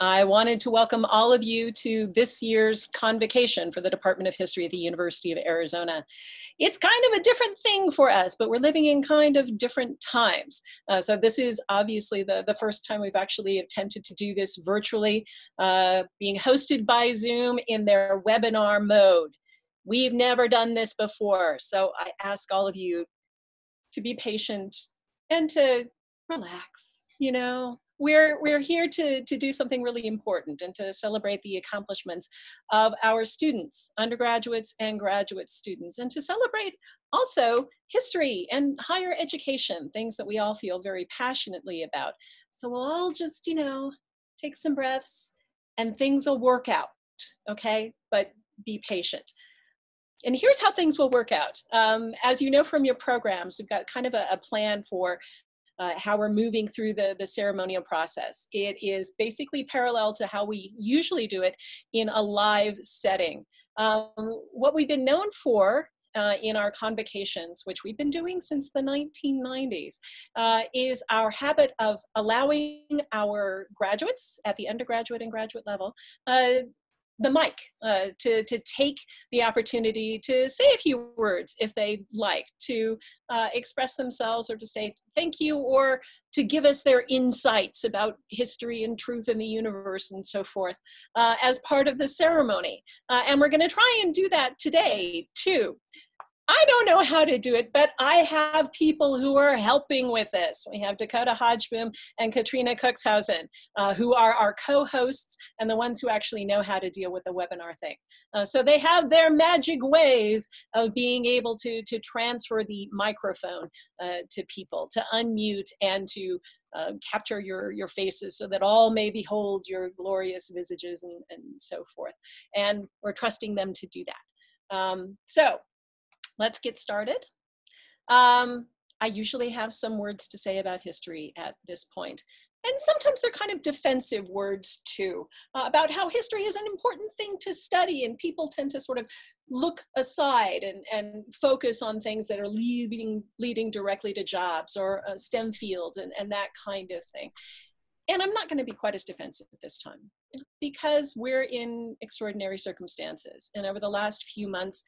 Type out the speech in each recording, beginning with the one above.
I wanted to welcome all of you to this year's convocation for the Department of History at the University of Arizona. It's kind of a different thing for us, but we're living in kind of different times. Uh, so this is obviously the, the first time we've actually attempted to do this virtually, uh, being hosted by Zoom in their webinar mode. We've never done this before, so I ask all of you to be patient and to relax, you know, we're we're here to to do something really important and to celebrate the accomplishments of our students undergraduates and graduate students and to celebrate also history and higher education things that we all feel very passionately about. So we'll all just you know take some breaths and things will work out okay? But be patient. And here's how things will work out. Um, as you know from your programs, we've got kind of a, a plan for uh, how we're moving through the, the ceremonial process. It is basically parallel to how we usually do it in a live setting. Um, what we've been known for uh, in our convocations, which we've been doing since the 1990s, uh, is our habit of allowing our graduates at the undergraduate and graduate level uh, the mic uh, to, to take the opportunity to say a few words if they like, to uh, express themselves or to say thank you or to give us their insights about history and truth in the universe and so forth uh, as part of the ceremony. Uh, and we're going to try and do that today too. I don't know how to do it, but I have people who are helping with this. We have Dakota Hodgeboom and Katrina Cuxhausen, uh, who are our co-hosts and the ones who actually know how to deal with the webinar thing. Uh, so they have their magic ways of being able to, to transfer the microphone uh, to people, to unmute and to uh, capture your, your faces so that all may behold your glorious visages and, and so forth. And we're trusting them to do that. Um, so let's get started. Um, I usually have some words to say about history at this point. And sometimes they're kind of defensive words too, uh, about how history is an important thing to study and people tend to sort of look aside and, and focus on things that are leading, leading directly to jobs or uh, STEM fields and, and that kind of thing. And I'm not going to be quite as defensive this time because we're in extraordinary circumstances. And over the last few months,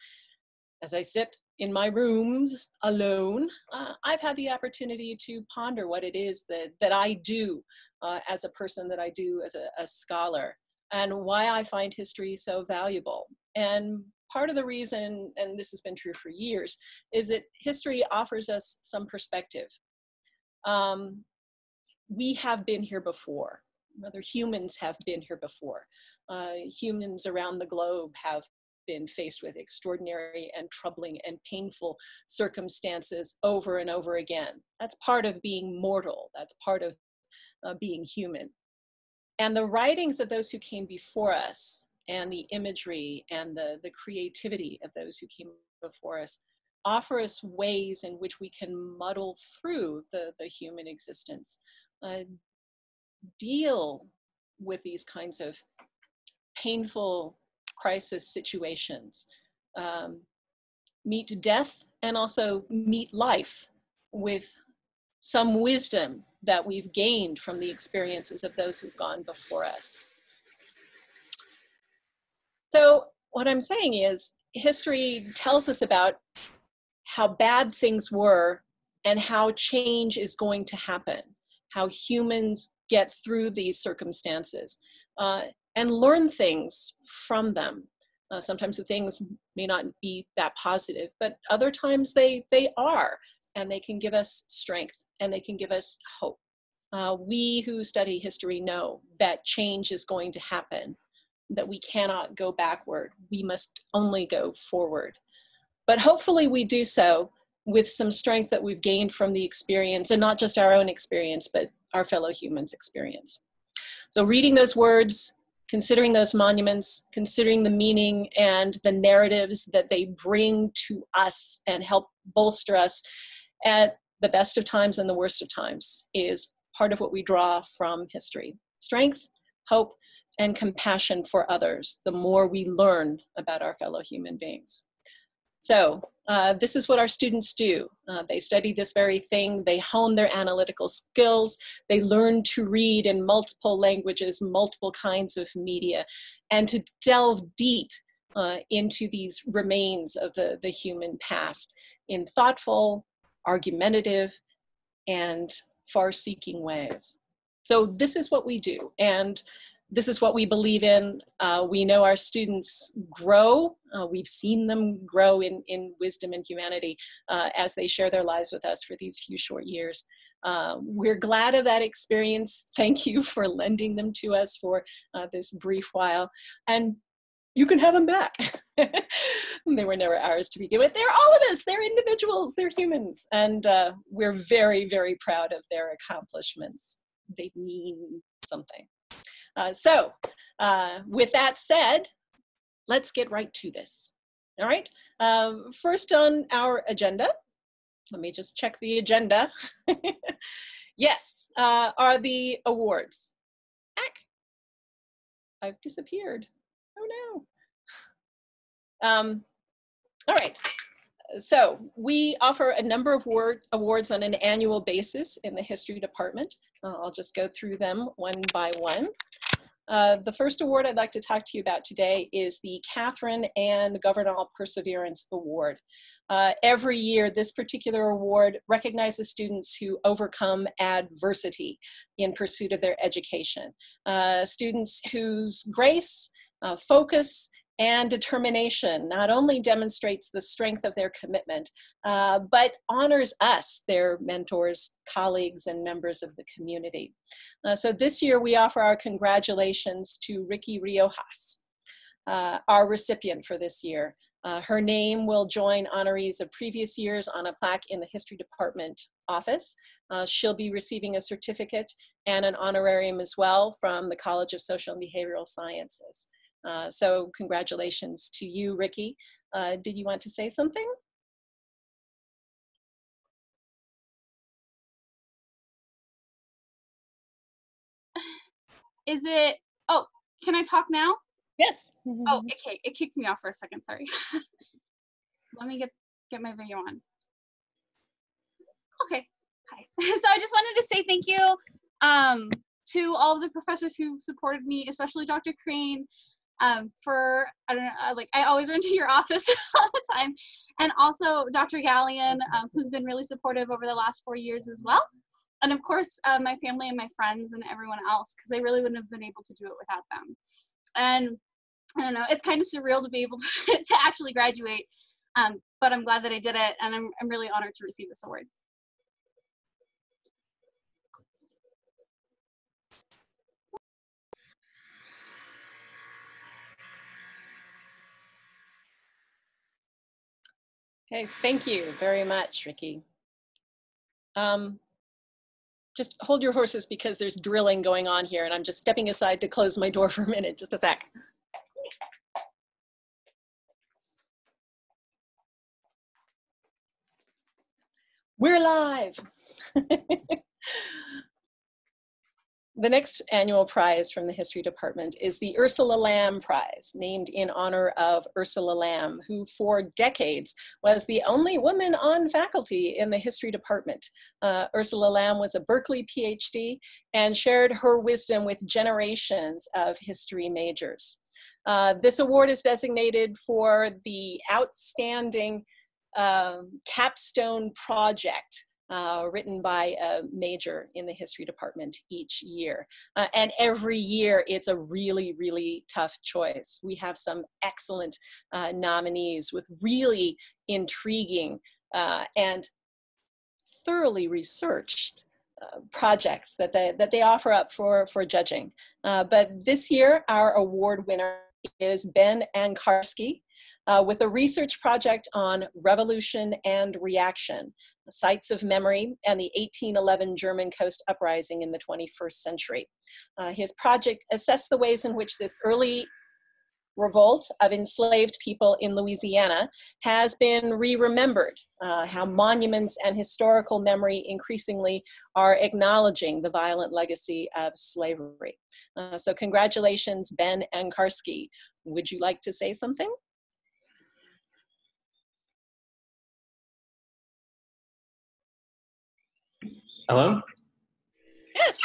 as I sit in my rooms alone, uh, I've had the opportunity to ponder what it is that, that I do uh, as a person, that I do as a, a scholar, and why I find history so valuable. And part of the reason, and this has been true for years, is that history offers us some perspective. Um, we have been here before. Other humans have been here before. Uh, humans around the globe have been faced with extraordinary and troubling and painful circumstances over and over again. That's part of being mortal, that's part of uh, being human. And the writings of those who came before us, and the imagery and the, the creativity of those who came before us, offer us ways in which we can muddle through the, the human existence, uh, deal with these kinds of painful crisis situations, um, meet death and also meet life with some wisdom that we've gained from the experiences of those who've gone before us. So, what I'm saying is, history tells us about how bad things were and how change is going to happen, how humans get through these circumstances. Uh, and learn things from them. Uh, sometimes the things may not be that positive, but other times they, they are, and they can give us strength and they can give us hope. Uh, we who study history know that change is going to happen, that we cannot go backward. We must only go forward. But hopefully, we do so with some strength that we've gained from the experience, and not just our own experience, but our fellow humans' experience. So, reading those words, considering those monuments, considering the meaning and the narratives that they bring to us and help bolster us at the best of times and the worst of times is part of what we draw from history. Strength, hope, and compassion for others, the more we learn about our fellow human beings. So uh, this is what our students do. Uh, they study this very thing, they hone their analytical skills, they learn to read in multiple languages, multiple kinds of media, and to delve deep uh, into these remains of the, the human past in thoughtful, argumentative, and far-seeking ways. So this is what we do. And this is what we believe in. Uh, we know our students grow. Uh, we've seen them grow in, in wisdom and humanity uh, as they share their lives with us for these few short years. Uh, we're glad of that experience. Thank you for lending them to us for uh, this brief while. And you can have them back. they were never ours to begin with. They're all of us. They're individuals. They're humans. And uh, we're very, very proud of their accomplishments. They mean something. Uh, so uh, with that said, let's get right to this. All right, um, first on our agenda, let me just check the agenda. yes, uh, are the awards. Heck, I've disappeared. Oh no. Um, all right, so we offer a number of word, awards on an annual basis in the history department. Uh, I'll just go through them one by one. Uh, the first award I'd like to talk to you about today is the Catherine Ann Governal Perseverance Award. Uh, every year, this particular award recognizes students who overcome adversity in pursuit of their education. Uh, students whose grace, uh, focus, and determination not only demonstrates the strength of their commitment, uh, but honors us, their mentors, colleagues, and members of the community. Uh, so this year we offer our congratulations to Ricky Riojas, uh, our recipient for this year. Uh, her name will join honorees of previous years on a plaque in the History Department office. Uh, she'll be receiving a certificate and an honorarium as well from the College of Social and Behavioral Sciences. Uh, so congratulations to you, Ricky. Uh, did you want to say something? Is it, oh, can I talk now? Yes. Oh, okay, it kicked me off for a second, sorry. Let me get, get my video on. Okay, hi. so I just wanted to say thank you um, to all of the professors who supported me, especially Dr. Crane, um, for I don't know, uh, like I always run to your office all the time, and also Dr. Gallion, um, who's been really supportive over the last four years as well, and of course uh, my family and my friends and everyone else, because I really wouldn't have been able to do it without them. And I don't know, it's kind of surreal to be able to, to actually graduate, um, but I'm glad that I did it, and I'm I'm really honored to receive this award. Okay, thank you very much, Ricky. Um, just hold your horses because there's drilling going on here and I'm just stepping aside to close my door for a minute, just a sec. We're live. The next annual prize from the History Department is the Ursula Lamb Prize, named in honor of Ursula Lamb, who for decades was the only woman on faculty in the History Department. Uh, Ursula Lamb was a Berkeley PhD and shared her wisdom with generations of history majors. Uh, this award is designated for the outstanding uh, capstone project uh, written by a major in the history department each year. Uh, and every year it's a really, really tough choice. We have some excellent uh, nominees with really intriguing uh, and thoroughly researched uh, projects that they, that they offer up for, for judging. Uh, but this year, our award winner is Ben Ankarski, uh, with a research project on revolution and reaction, sites of memory, and the 1811 German coast uprising in the 21st century. Uh, his project assessed the ways in which this early revolt of enslaved people in Louisiana has been re-remembered, uh, how monuments and historical memory increasingly are acknowledging the violent legacy of slavery. Uh, so congratulations, Ben Ankarski. Would you like to say something? Hello? Yes.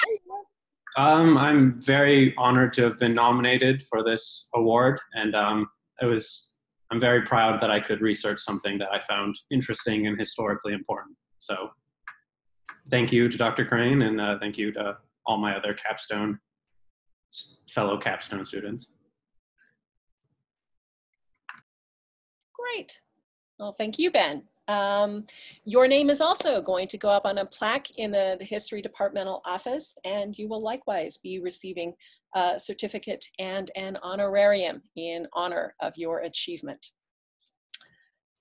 Um, I'm very honored to have been nominated for this award, and um, it was. I'm very proud that I could research something that I found interesting and historically important. So, thank you to Dr. Crane, and uh, thank you to all my other capstone fellow capstone students. Great. Well, thank you, Ben. Um, your name is also going to go up on a plaque in the, the, History Departmental Office, and you will likewise be receiving a certificate and an honorarium in honor of your achievement.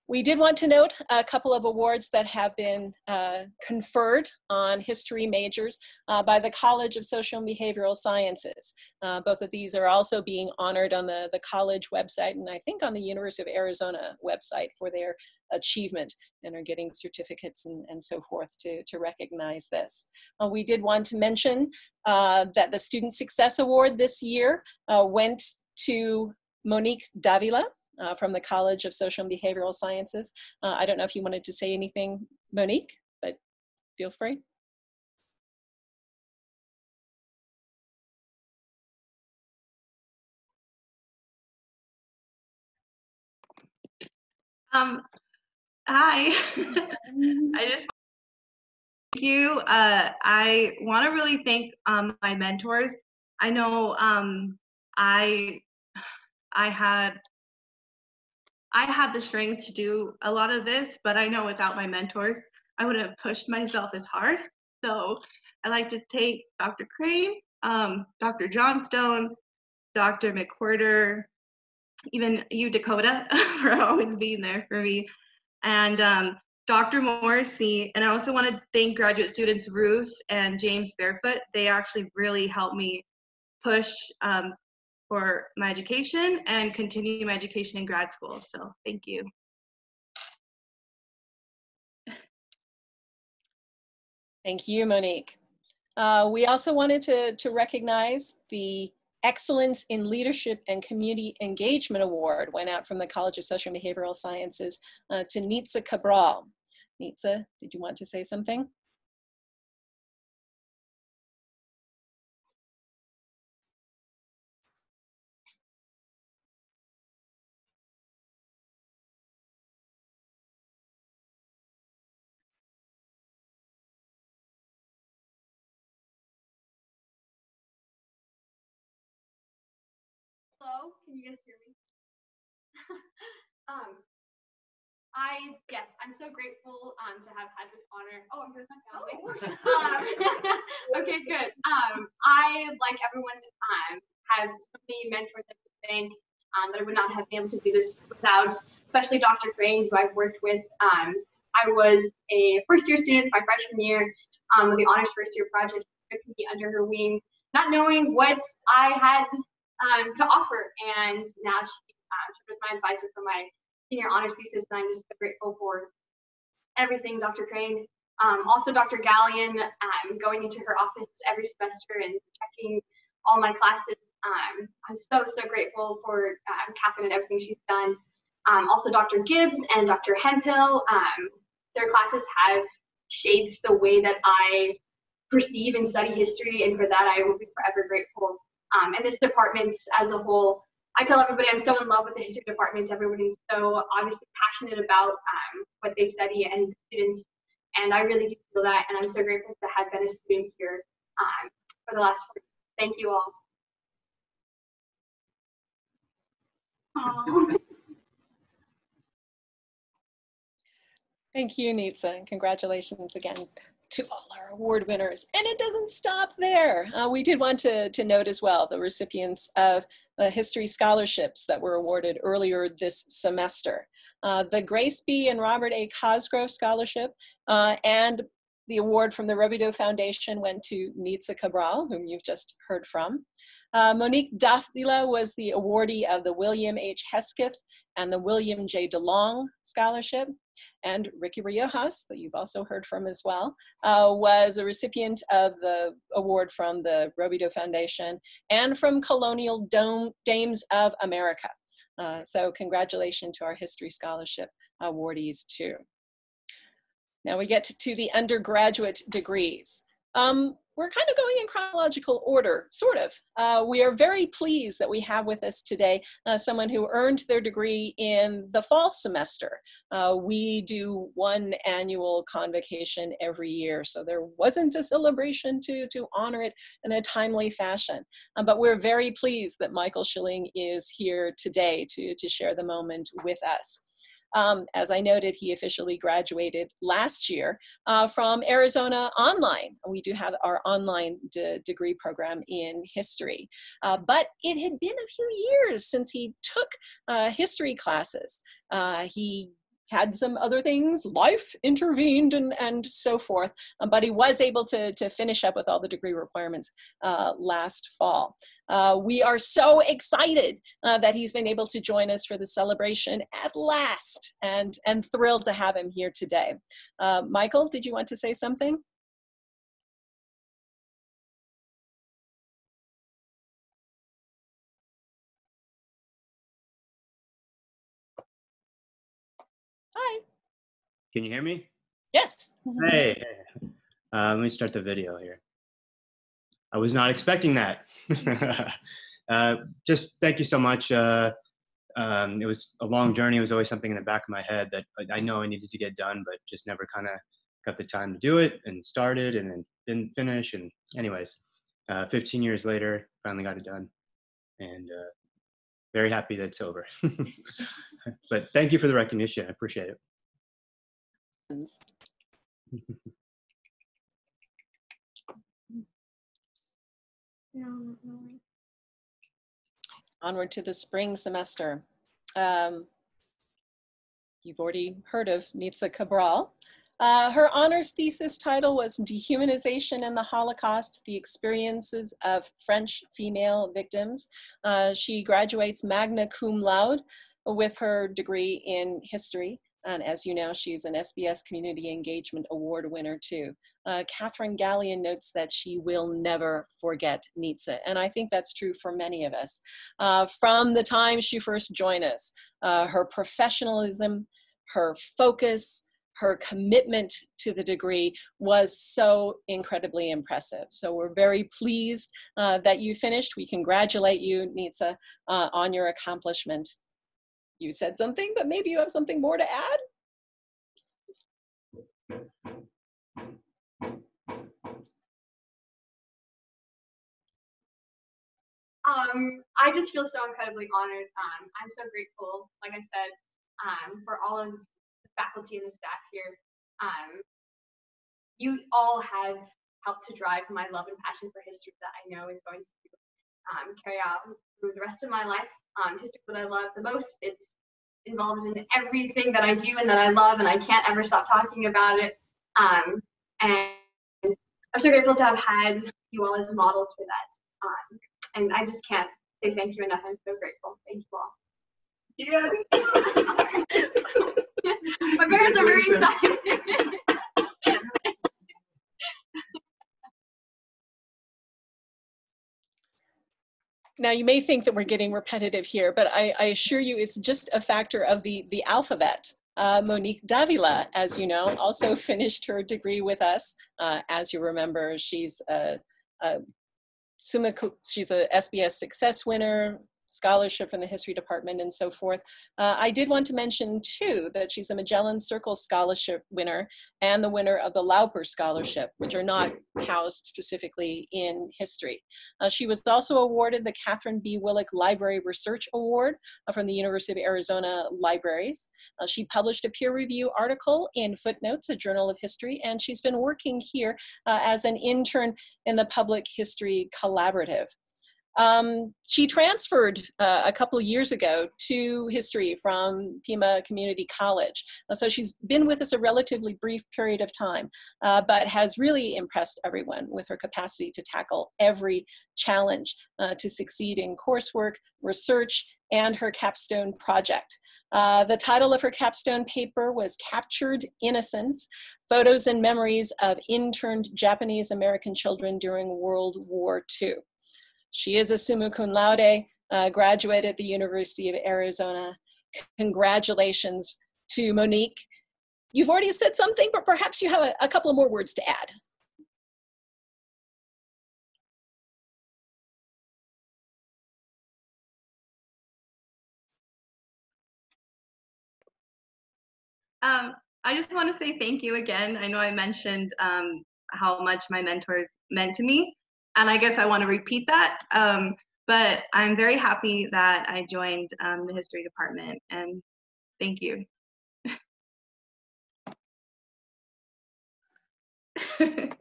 We did want to note a couple of awards that have been uh, conferred on history majors uh, by the College of Social and Behavioral Sciences. Uh, both of these are also being honored on the, the college website and I think on the University of Arizona website for their achievement and are getting certificates and, and so forth to, to recognize this. Uh, we did want to mention uh, that the Student Success Award this year uh, went to Monique Davila uh, from the College of Social and Behavioral Sciences. Uh, I don't know if you wanted to say anything, Monique, but feel free. Um, hi. I just thank you. Uh, I want to really thank um, my mentors. I know um, I I had I had the strength to do a lot of this, but I know without my mentors, I wouldn't have pushed myself as hard. So I'd like to thank Dr. Crane, um, Dr. Johnstone, Dr. McWhirter, even you, Dakota, for always being there for me, and um, Dr. Morrissey. And I also want to thank graduate students Ruth and James Barefoot. They actually really helped me push um, for my education and continue my education in grad school. So thank you. Thank you, Monique. Uh, we also wanted to, to recognize the Excellence in Leadership and Community Engagement Award went out from the College of Social and Behavioral Sciences uh, to Nitza Cabral. Nitza, did you want to say something? Can you guys hear me? um, I yes, I'm so grateful um to have had this honor. Oh, I'm with my family. um, okay, good. Um, I like everyone um have so many mentors to thank um, that I would not have been able to do this without, especially Dr. Crane, who I've worked with. Um, I was a first year student my freshman year um, with the honors first year project, took me under her wing, not knowing what I had um, to offer. And now she, um, she was my advisor for my senior honors thesis, and I'm just so grateful for everything, Dr. Crane. Um, also, Dr. Gallion, um, going into her office every semester and checking all my classes. Um, I'm so, so grateful for um, Catherine and everything she's done. Um, also, Dr. Gibbs and Dr. Hemphill, um, their classes have shaped the way that I perceive and study history, and for that I will be forever grateful um, and this department as a whole. I tell everybody I'm so in love with the history department. Everybody's so obviously passionate about um, what they study and students, and I really do feel that. And I'm so grateful to have been a student here um, for the last four years. Thank you all. Thank you, Nitza, and congratulations again to all our award winners. And it doesn't stop there. Uh, we did want to, to note as well the recipients of the history scholarships that were awarded earlier this semester. Uh, the Grace B. and Robert A. Cosgrove Scholarship uh, and the award from the Robideau Foundation went to Nitza Cabral, whom you've just heard from. Uh, Monique Davila was the awardee of the William H. Hesketh and the William J. DeLong Scholarship. And Ricky Riojas, that you've also heard from as well, uh, was a recipient of the award from the Robideau Foundation and from Colonial Dome, Dames of America. Uh, so congratulations to our History Scholarship awardees too. Now we get to, to the undergraduate degrees. Um, we're kind of going in chronological order, sort of. Uh, we are very pleased that we have with us today uh, someone who earned their degree in the fall semester. Uh, we do one annual convocation every year, so there wasn't a celebration to, to honor it in a timely fashion. Um, but we're very pleased that Michael Schilling is here today to, to share the moment with us. Um, as I noted, he officially graduated last year uh, from Arizona Online. We do have our online de degree program in history. Uh, but it had been a few years since he took uh, history classes. Uh, he had some other things, life intervened and, and so forth, um, but he was able to, to finish up with all the degree requirements uh, last fall. Uh, we are so excited uh, that he's been able to join us for the celebration at last and, and thrilled to have him here today. Uh, Michael, did you want to say something? Can you hear me? Yes. Hey. Uh, let me start the video here. I was not expecting that. uh, just thank you so much. Uh, um, it was a long journey. It was always something in the back of my head that I know I needed to get done, but just never kind of got the time to do it and started and then didn't finish. And anyways, uh, 15 years later, finally got it done. And uh, very happy that it's over. but thank you for the recognition. I appreciate it. Onward to the spring semester. Um, you've already heard of Nitza Cabral. Uh, her honors thesis title was Dehumanization in the Holocaust, the Experiences of French Female Victims. Uh, she graduates magna cum laude with her degree in history. And as you know, she's an SBS Community Engagement Award winner too. Uh, Catherine Gallion notes that she will never forget Nitza, and I think that's true for many of us. Uh, from the time she first joined us, uh, her professionalism, her focus, her commitment to the degree was so incredibly impressive. So we're very pleased uh, that you finished. We congratulate you, Nitza, uh, on your accomplishment. You said something, but maybe you have something more to add? Um, I just feel so incredibly honored. Um, I'm so grateful, like I said, um, for all of the faculty and the staff here. Um, you all have helped to drive my love and passion for history that I know is going to um, carry out through the rest of my life. Um, history that I love the most. It's involved in everything that I do and that I love, and I can't ever stop talking about it. Um, and I'm so grateful to have had you all as models for that. Um, and I just can't say thank you enough. I'm so grateful. Thank you all. Yeah. My parents are very excited. Now you may think that we're getting repetitive here, but I, I assure you it's just a factor of the, the alphabet. Uh, Monique Davila, as you know, also finished her degree with us. Uh, as you remember, she's a, a summa, she's a SBS Success winner, scholarship from the history department and so forth. Uh, I did want to mention too that she's a Magellan Circle Scholarship winner and the winner of the Lauper Scholarship, which are not housed specifically in history. Uh, she was also awarded the Catherine B. Willick Library Research Award uh, from the University of Arizona Libraries. Uh, she published a peer review article in Footnotes, a journal of history, and she's been working here uh, as an intern in the Public History Collaborative. Um, she transferred uh, a couple of years ago to history from Pima Community College. So she's been with us a relatively brief period of time, uh, but has really impressed everyone with her capacity to tackle every challenge uh, to succeed in coursework, research, and her capstone project. Uh, the title of her capstone paper was Captured Innocence, Photos and Memories of Interned Japanese American Children During World War II. She is a summa cum laude uh, graduate at the University of Arizona. Congratulations to Monique. you've already said something, but perhaps you have a, a couple more words to add. Um, I just want to say thank you again. I know I mentioned um, how much my mentors meant to me, and I guess I want to repeat that. Um, but I'm very happy that I joined um, the history department, and thank you.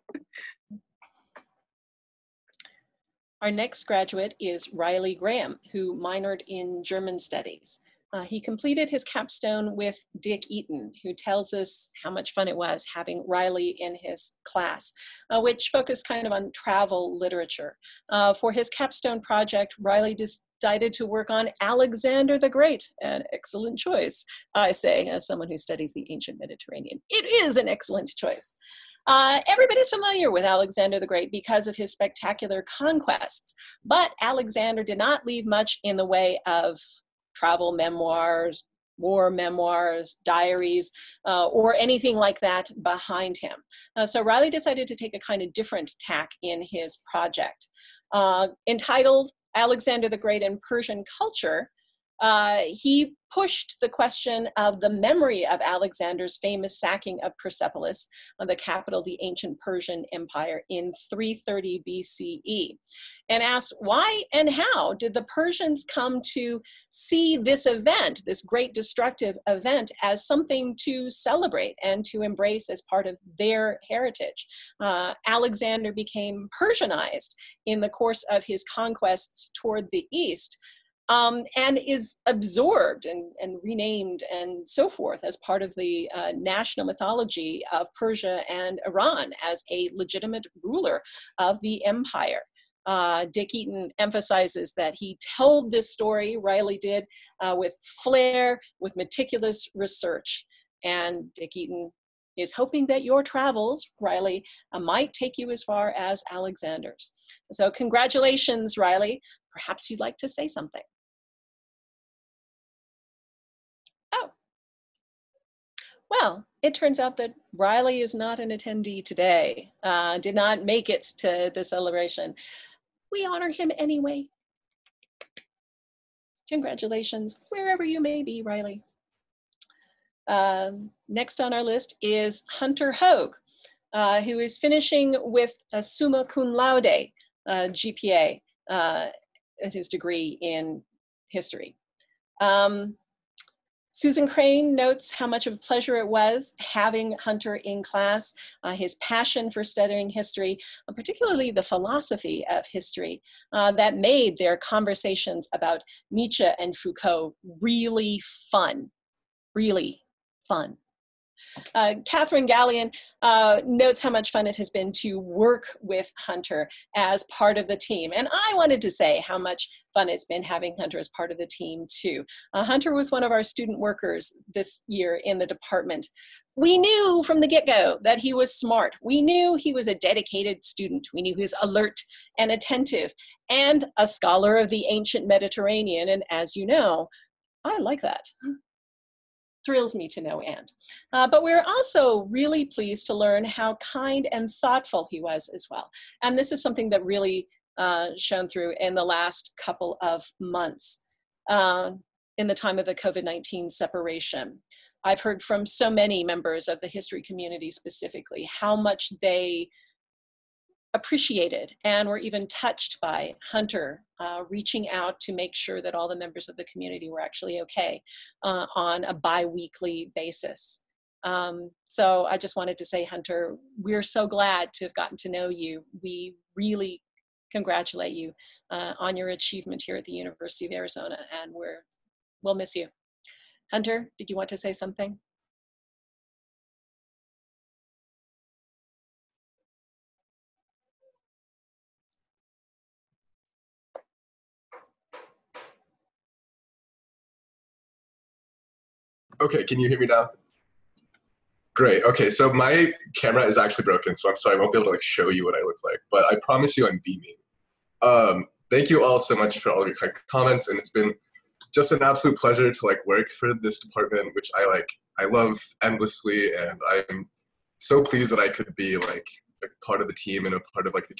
Our next graduate is Riley Graham, who minored in German studies. Uh, he completed his capstone with Dick Eaton, who tells us how much fun it was having Riley in his class, uh, which focused kind of on travel literature. Uh, for his capstone project, Riley decided to work on Alexander the Great, an excellent choice, I say, as someone who studies the ancient Mediterranean. It is an excellent choice. Uh, everybody's familiar with Alexander the Great because of his spectacular conquests, but Alexander did not leave much in the way of travel memoirs, war memoirs, diaries, uh, or anything like that behind him. Uh, so Riley decided to take a kind of different tack in his project. Uh, entitled Alexander the Great and Persian Culture, uh, he pushed the question of the memory of Alexander's famous sacking of Persepolis, on the capital of the ancient Persian Empire, in 330 BCE, and asked why and how did the Persians come to see this event, this great destructive event, as something to celebrate and to embrace as part of their heritage? Uh, Alexander became Persianized in the course of his conquests toward the east um, and is absorbed and, and, renamed and so forth as part of the uh, national mythology of Persia and Iran as a legitimate ruler of the empire. Uh, Dick Eaton emphasizes that he told this story, Riley did, uh, with flair, with meticulous research. And Dick Eaton is hoping that your travels, Riley, uh, might take you as far as Alexander's. So, congratulations, Riley. Perhaps you'd like to say something. Well, it turns out that Riley is not an attendee today, uh, did not make it to the celebration. We honor him anyway. Congratulations, wherever you may be, Riley. Um, next on our list is Hunter Hogue, uh, who is finishing with a summa cum laude uh, GPA uh, at his degree in history. Um, Susan Crane notes how much of a pleasure it was having Hunter in class, uh, his passion for studying history, uh, particularly the philosophy of history, uh, that made their conversations about Nietzsche and Foucault really fun, really fun. Uh, Catherine Gallion uh, notes how much fun it has been to work with Hunter as part of the team. And I wanted to say how much fun it's been having Hunter as part of the team too. Uh, Hunter was one of our student workers this year in the department. We knew from the get-go that he was smart. We knew he was a dedicated student. We knew he was alert and attentive and a scholar of the ancient Mediterranean. And as you know, I like that thrills me to no end. Uh, but we're also really pleased to learn how kind and thoughtful he was as well. And this is something that really uh, shone through in the last couple of months uh, in the time of the COVID-19 separation. I've heard from so many members of the history community specifically how much they appreciated and were even touched by Hunter uh, reaching out to make sure that all the members of the community were actually okay uh, on a bi-weekly basis. Um, so I just wanted to say, Hunter, we're so glad to have gotten to know you. We really congratulate you uh, on your achievement here at the University of Arizona, and we're, we'll miss you. Hunter, did you want to say something? Okay, can you hear me now? Great. Okay, so my camera is actually broken, so I'm sorry I won't be able to like show you what I look like, but I promise you I'm beaming. Um, thank you all so much for all your kind comments, and it's been just an absolute pleasure to like work for this department, which I like I love endlessly, and I'm so pleased that I could be like a part of the team and a part of like the,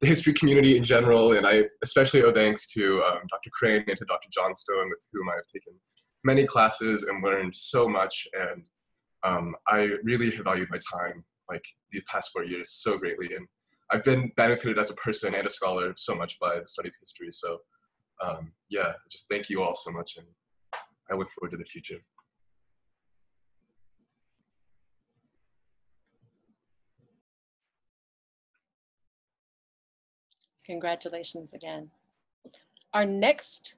the history community in general. And I especially owe thanks to um, Dr. Crane and to Dr. Johnstone, with whom I've taken many classes and learned so much. And um, I really have valued my time like these past four years so greatly. And I've been benefited as a person and a scholar so much by the study of history. So um, yeah, just thank you all so much. And I look forward to the future. Congratulations again. Our next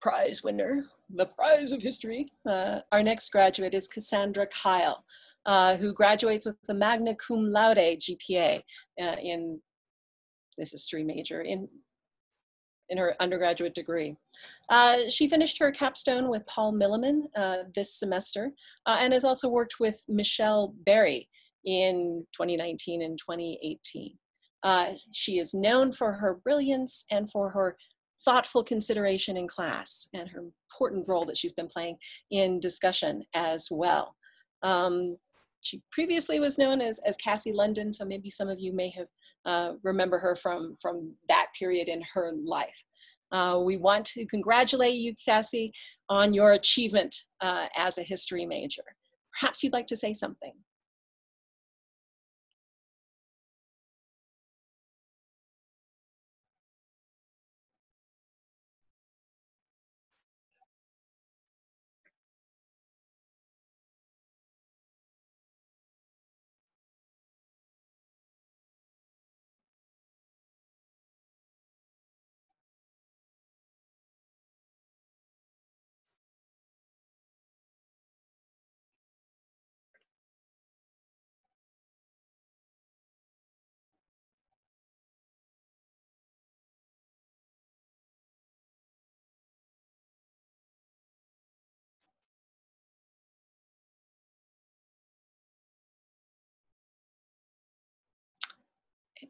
prize winner, the prize of history, uh, our next graduate is Cassandra Kyle, uh, who graduates with the magna cum laude GPA uh, in this history major in in her undergraduate degree. Uh, she finished her capstone with Paul Milliman uh, this semester and has also worked with Michelle Berry in 2019 and 2018. Uh, she is known for her brilliance and for her thoughtful consideration in class and her important role that she's been playing in discussion as well. Um, she previously was known as, as Cassie London, so maybe some of you may have uh, remember her from, from that period in her life. Uh, we want to congratulate you, Cassie, on your achievement uh, as a history major. Perhaps you'd like to say something.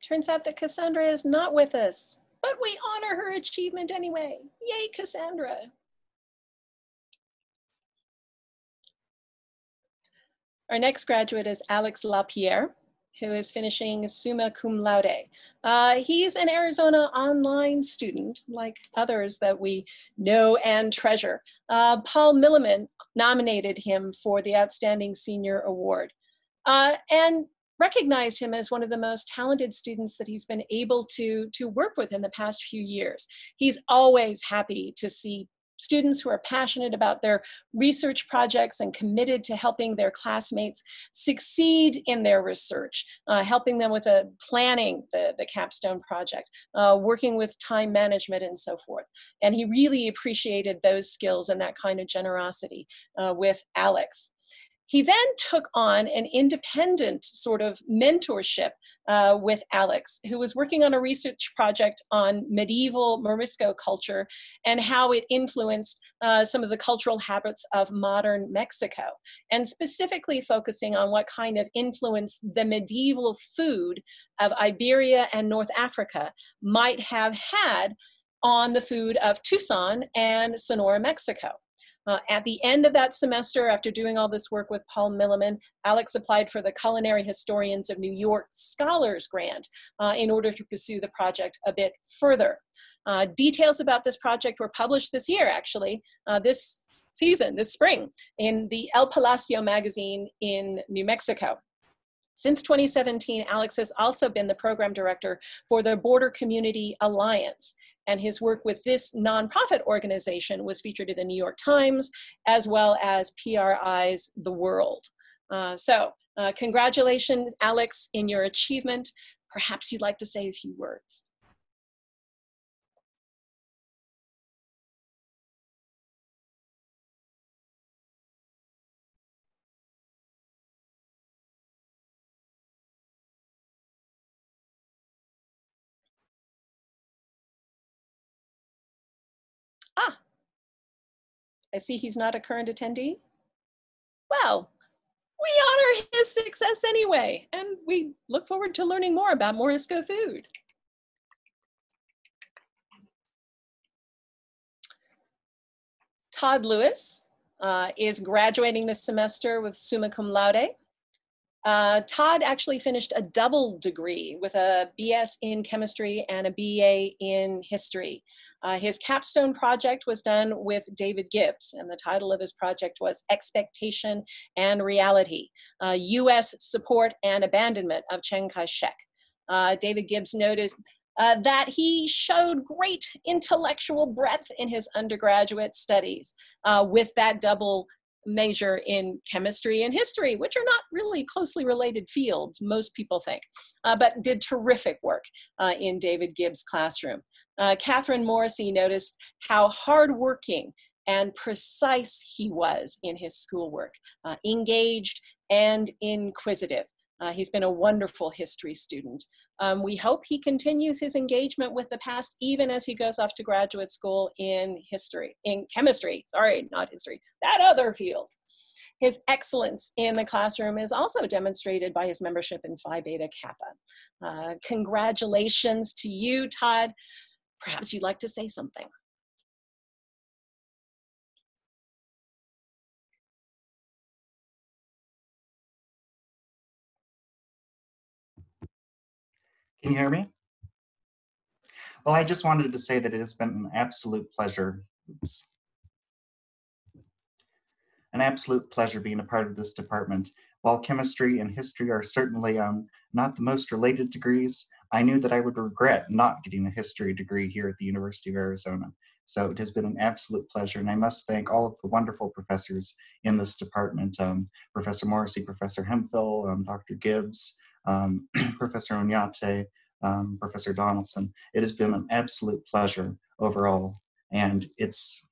Turns out that Cassandra is not with us, but we honor her achievement anyway. Yay, Cassandra. Our next graduate is Alex LaPierre, who is finishing summa cum laude. Uh, he's an Arizona online student, like others that we know and treasure. Uh, Paul Milliman nominated him for the Outstanding Senior Award. Uh, and recognized him as one of the most talented students that he's been able to, to work with in the past few years. He's always happy to see students who are passionate about their research projects and committed to helping their classmates succeed in their research, uh, helping them with a planning the, the capstone project, uh, working with time management and so forth. And he really appreciated those skills and that kind of generosity uh, with Alex. He then took on an independent sort of mentorship uh, with Alex, who was working on a research project on medieval Morisco culture and how it influenced uh, some of the cultural habits of modern Mexico, and specifically focusing on what kind of influence the medieval food of Iberia and North Africa might have had on the food of Tucson and Sonora, Mexico. Uh, at the end of that semester, after doing all this work with Paul Milliman, Alex applied for the Culinary Historians of New York Scholars Grant uh, in order to pursue the project a bit further. Uh, details about this project were published this year, actually, uh, this season, this spring, in the El Palacio magazine in New Mexico. Since 2017, Alex has also been the program director for the Border Community Alliance and his work with this nonprofit organization was featured in the New York Times as well as PRI's The World. Uh, so uh, congratulations, Alex, in your achievement. Perhaps you'd like to say a few words. I see he's not a current attendee. Well, we honor his success anyway, and we look forward to learning more about Morisco food. Todd Lewis uh, is graduating this semester with summa cum laude. Uh, Todd actually finished a double degree with a BS in chemistry and a BA in history. Uh, his capstone project was done with David Gibbs, and the title of his project was Expectation and Reality, uh, US Support and Abandonment of Chiang Kai-shek. Uh, David Gibbs noticed uh, that he showed great intellectual breadth in his undergraduate studies uh, with that double major in chemistry and history, which are not really closely related fields, most people think, uh, but did terrific work uh, in David Gibbs' classroom. Uh, Catherine Morrissey noticed how hardworking and precise he was in his schoolwork, uh, engaged and inquisitive. Uh, he's been a wonderful history student. Um, we hope he continues his engagement with the past even as he goes off to graduate school in history, in chemistry, sorry, not history, that other field. His excellence in the classroom is also demonstrated by his membership in Phi Beta Kappa. Uh, congratulations to you, Todd. Perhaps you'd like to say something. Can you hear me? Well, I just wanted to say that it has been an absolute pleasure. Oops. An absolute pleasure being a part of this department. While chemistry and history are certainly um, not the most related degrees, I knew that I would regret not getting a history degree here at the University of Arizona. So it has been an absolute pleasure, and I must thank all of the wonderful professors in this department, um, Professor Morrissey, Professor Hemphill, um, Dr. Gibbs, um, Professor Onyate, um, Professor Donaldson. It has been an absolute pleasure overall, and it's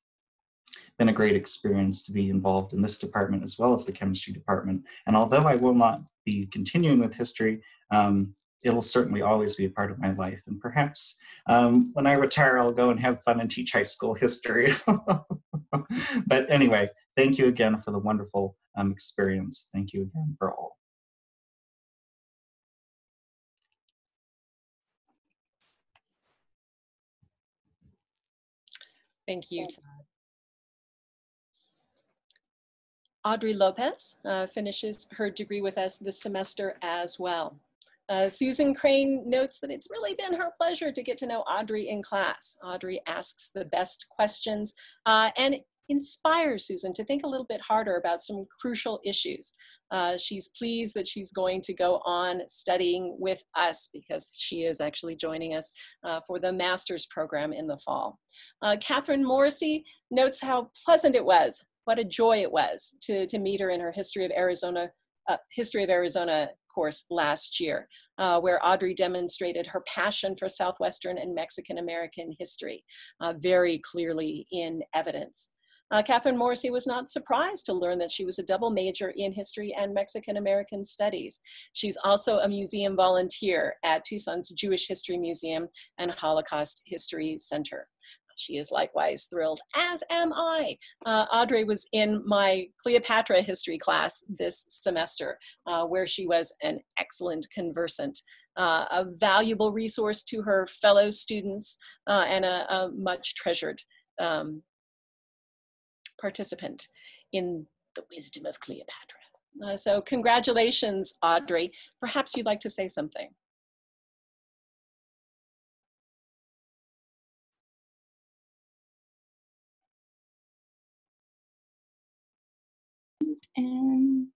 been a great experience to be involved in this department as well as the chemistry department. And although I will not be continuing with history, um, it'll certainly always be a part of my life. And perhaps um, when I retire, I'll go and have fun and teach high school history. but anyway, thank you again for the wonderful um, experience. Thank you again for all. Thank you, Todd. Audrey Lopez uh, finishes her degree with us this semester as well. Uh, Susan Crane notes that it's really been her pleasure to get to know Audrey in class. Audrey asks the best questions uh, and inspires Susan to think a little bit harder about some crucial issues. Uh, she's pleased that she's going to go on studying with us because she is actually joining us uh, for the master's program in the fall. Uh, Catherine Morrissey notes how pleasant it was, what a joy it was to, to meet her in her History of Arizona, uh, History of Arizona course last year, uh, where Audrey demonstrated her passion for Southwestern and Mexican American history uh, very clearly in evidence. Uh, Catherine Morrissey was not surprised to learn that she was a double major in history and Mexican American studies. She's also a museum volunteer at Tucson's Jewish History Museum and Holocaust History Center. She is likewise thrilled, as am I. Uh, Audrey was in my Cleopatra history class this semester, uh, where she was an excellent conversant. Uh, a valuable resource to her fellow students uh, and a, a, much treasured um, participant in the wisdom of Cleopatra. Uh, so congratulations, Audrey. Perhaps you'd like to say something. And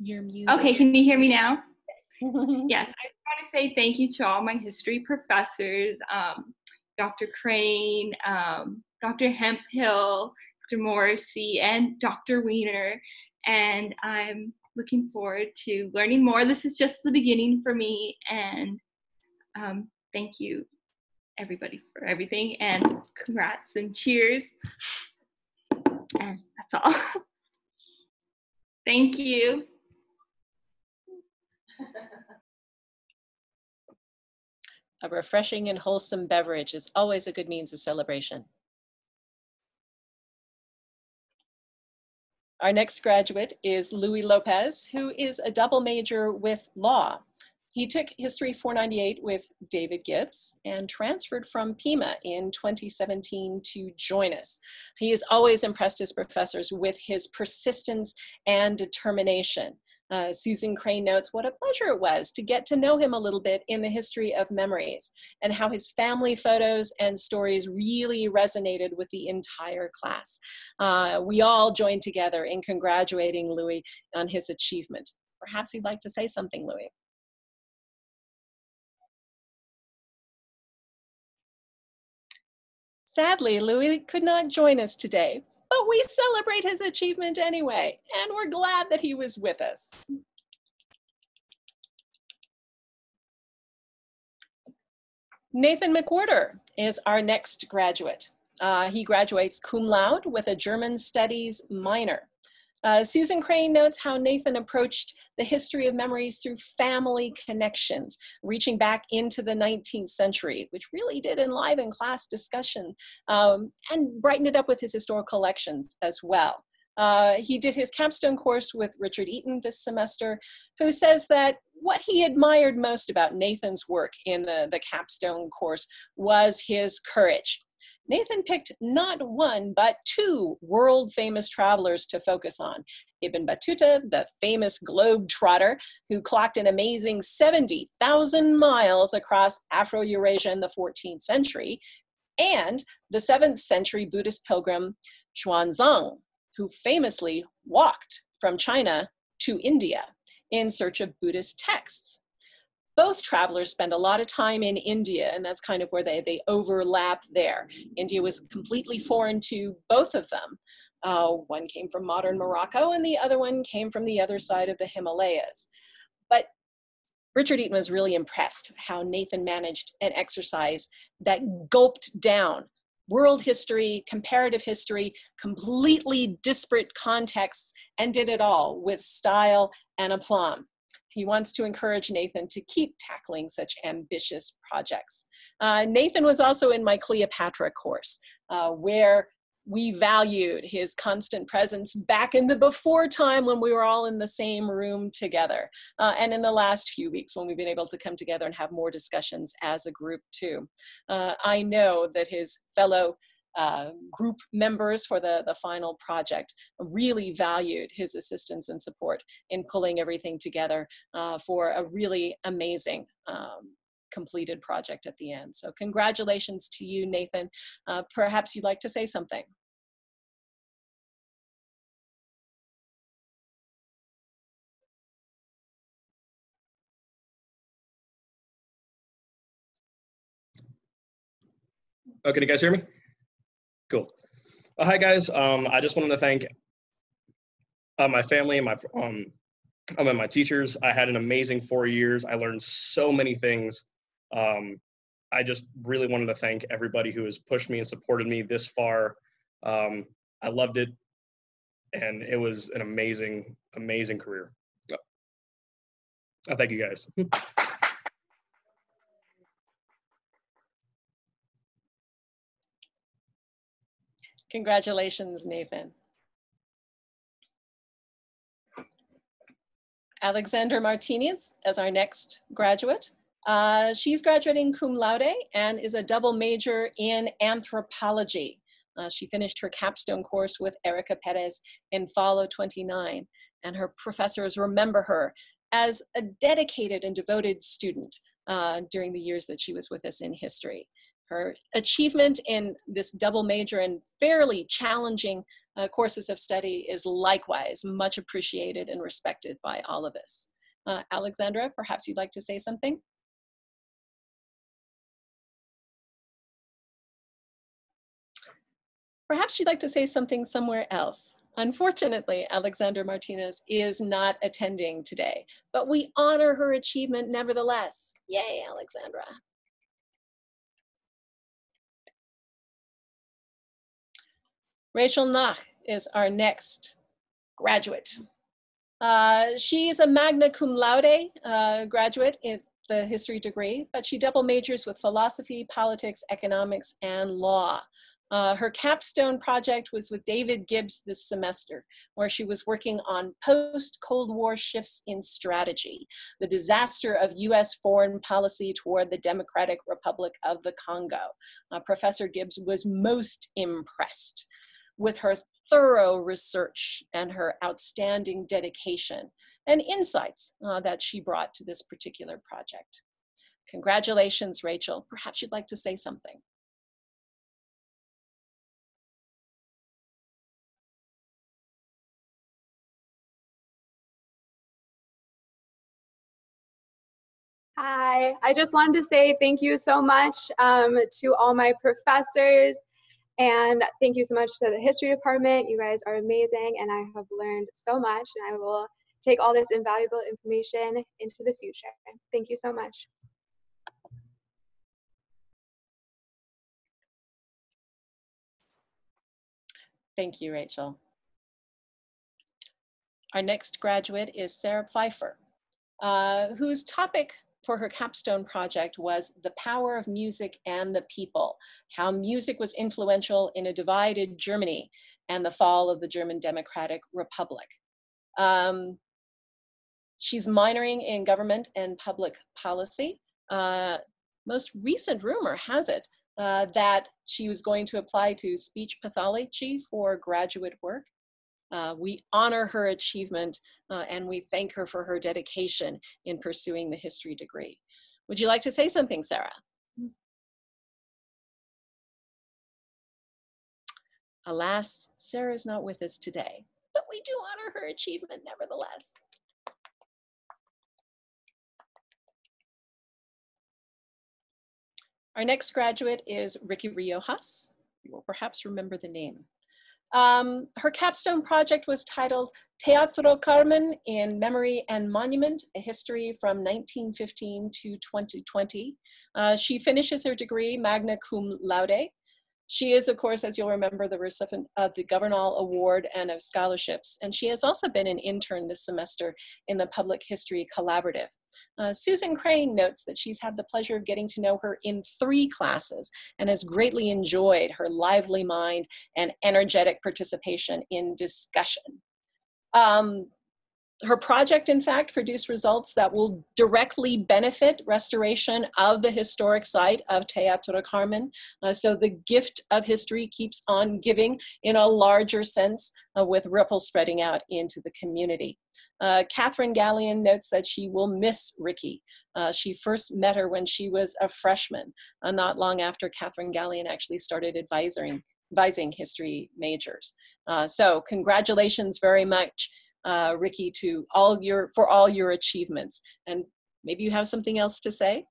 your music. Okay, can you hear me now? yes, I want to say thank you to all my history professors, um, Dr. Crane, um, Dr. Hemphill, Dr. Morrissey, and Dr. Weiner. And I'm looking forward to learning more. This is just the beginning for me. And um, thank you, everybody, for everything. And congrats and cheers. And that's all. thank you. A refreshing and wholesome beverage is always a good means of celebration. Our next graduate is Louis Lopez, who is a double major with law. He took History 498 with David Gibbs and transferred from Pima in 2017 to join us. He has always impressed his professors with his persistence and determination. Uh, Susan Crane notes what a pleasure it was to get to know him a little bit in the history of memories and how his family photos and stories really resonated with the entire class. Uh, we all joined together in congratulating Louis on his achievement. Perhaps he'd like to say something, Louis. Sadly, Louis could not join us today, but we celebrate his achievement anyway, and we're glad that he was with us. Nathan McWhorter is our next graduate. Uh, he graduates cum laude with a German Studies minor. Uh, Susan Crane notes how Nathan approached the history of memories through family connections, reaching back into the 19th century, which really did enliven class discussion um, and brighten it up with his historical collections as well. Uh, he did his capstone course with Richard Eaton this semester, who says that what he admired most about Nathan's work in the, the capstone course was his courage. Nathan picked not one, but two world famous travelers to focus on. Ibn Battuta, the famous globe trotter, who clocked an amazing 70,000 miles across Afro Eurasia in the 14th century, and the 7th century Buddhist pilgrim Xuanzang, who famously walked from China to India in search of Buddhist texts both travelers spend a lot of time in India, and that's kind of where they, they overlap there. India was completely foreign to both of them. Uh, one came from modern Morocco, and the other one came from the other side of the Himalayas. But Richard Eaton was really impressed how Nathan managed an exercise that gulped down world history, comparative history, completely disparate contexts, and did it all with style and aplomb. He wants to encourage Nathan to keep tackling such ambitious projects. Uh, Nathan was also in my Cleopatra course, uh, where we valued his constant presence back in the before time when we were all in the same room together. Uh, and in the last few weeks when we've been able to come together and have more discussions as a group too. Uh, I know that his fellow uh, group members for the, the final project really valued his assistance and support in pulling everything together uh, for a really amazing um, completed project at the end. So congratulations to you, Nathan. Uh, perhaps you'd like to say something. Oh, can you guys hear me? Cool. Uh, hi guys. Um, I just wanted to thank uh, my family and my um, and my teachers. I had an amazing four years. I learned so many things. Um, I just really wanted to thank everybody who has pushed me and supported me this far. Um, I loved it, and it was an amazing, amazing career. So, uh, thank you guys. Congratulations, Nathan. Alexandra Martinez as our next graduate. Uh, she's graduating cum laude and is a double major in anthropology. Uh, she finished her capstone course with Erica Perez in fall of 29, and her professors remember her as a dedicated and devoted student uh, during the years that she was with us in history. Her achievement in this double major and fairly challenging uh, courses of study is likewise much appreciated and respected by all of us. Uh, Alexandra, perhaps you'd like to say something? Perhaps you'd like to say something somewhere else. Unfortunately, Alexandra Martinez is not attending today, but we honor her achievement nevertheless. Yay, Alexandra. Rachel Nach is our next graduate. Uh, she is a magna cum laude uh, graduate in the history degree, but she double majors with philosophy, politics, economics, and law. Uh, her capstone project was with David Gibbs this semester, where she was working on post-Cold War shifts in strategy, the disaster of US foreign policy toward the Democratic Republic of the Congo. Uh, Professor Gibbs was most impressed with her thorough research and her outstanding dedication and insights uh, that she brought to this particular project. Congratulations, Rachel. Perhaps you'd like to say something. Hi, I just wanted to say thank you so much um, to all my professors and thank you so much to the history department. You guys are amazing and I have learned so much and I will take all this invaluable information into the future. Thank you so much. Thank you, Rachel. Our next graduate is Sarah Pfeiffer, uh, whose topic for her capstone project was The Power of Music and the People, how music was influential in a divided Germany and the fall of the German Democratic Republic. Um, she's minoring in government and public policy. Uh, most recent rumor has it uh, that she was going to apply to speech pathology for graduate work. Uh, we honor her achievement uh, and we thank her for her dedication in pursuing the history degree. Would you like to say something, Sarah? Alas, Sarah is not with us today, but we do honor her achievement nevertheless. Our next graduate is Ricky Riojas. You will perhaps remember the name. Um, her capstone project was titled Teatro Carmen in Memory and Monument, a history from 1915 to 2020. Uh, she finishes her degree magna cum laude. She is, of course, as you'll remember, the recipient of the Governal Award and of scholarships. And she has also been an intern this semester in the Public History Collaborative. Uh, Susan Crane notes that she's had the pleasure of getting to know her in three classes and has greatly enjoyed her lively mind and energetic participation in discussion. Um, her project, in fact, produced results that will directly benefit restoration of the historic site of Teatro Carmen. Uh, so the gift of history keeps on giving in a larger sense uh, with ripples spreading out into the community. Uh, Catherine Gallion notes that she will miss Ricky. Uh, she first met her when she was a freshman, uh, not long after Catherine Gallion actually started advising, advising history majors. Uh, so congratulations very much uh, Ricky, to all your for all your achievements. And maybe you have something else to say.